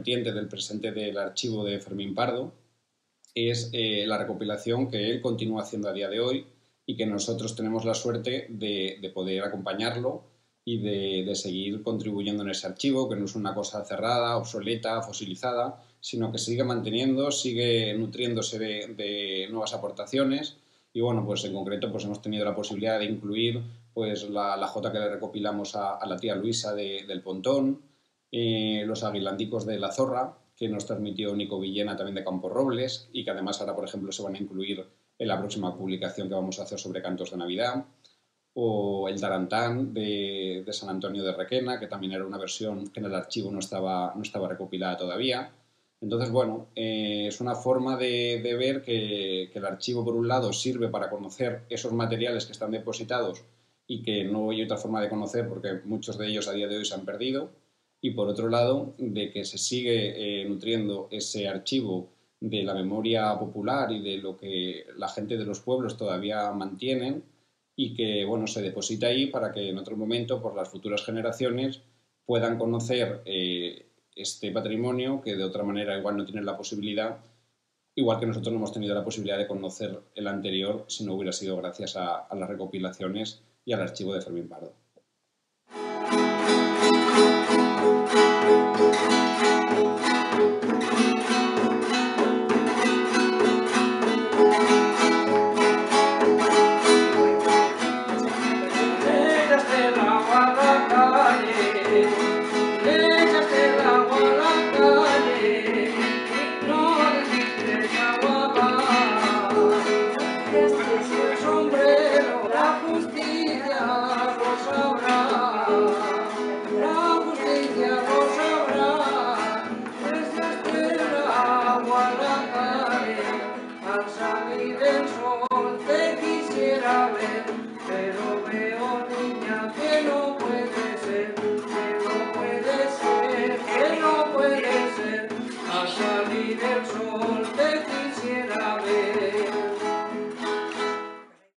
Vertiente del presente del archivo de Fermín Pardo es eh, la recopilación que él continúa haciendo a día de hoy y que nosotros tenemos la suerte de, poder acompañarlo y de, seguir contribuyendo en ese archivo, que no es una cosa cerrada, obsoleta, fosilizada, sino que sigue manteniendo, sigue nutriéndose de, nuevas aportaciones. Y bueno, pues en concreto pues hemos tenido la posibilidad de incluir pues la, la J que le recopilamos a, la tía Luisa del Pontón, eh, los aguilandicos de la Zorra, que nos transmitió Nico Villena también de Campo Robles y que además ahora, por ejemplo, se van a incluir en la próxima publicación que vamos a hacer sobre cantos de Navidad, o el Tarantán de, San Antonio de Requena, que también era una versión que en el archivo no estaba, no estaba recopilada todavía. Entonces, bueno, eh, es una forma de, ver que, que, el archivo, por un lado, sirve para conocer esos materiales que están depositados y que no hay otra forma de conocer porque muchos de ellos a día de hoy se han perdido. Y por otro lado, de que se sigue eh, nutriendo ese archivo de la memoria popular y de lo que la gente de los pueblos todavía mantienen y que bueno se deposita ahí para que en otro momento por las futuras generaciones puedan conocer eh, este patrimonio que de otra manera igual no tienen la posibilidad igual que nosotros no hemos tenido la posibilidad de conocer el anterior si no hubiera sido gracias a, a las recopilaciones y al archivo de Fermín Pardo.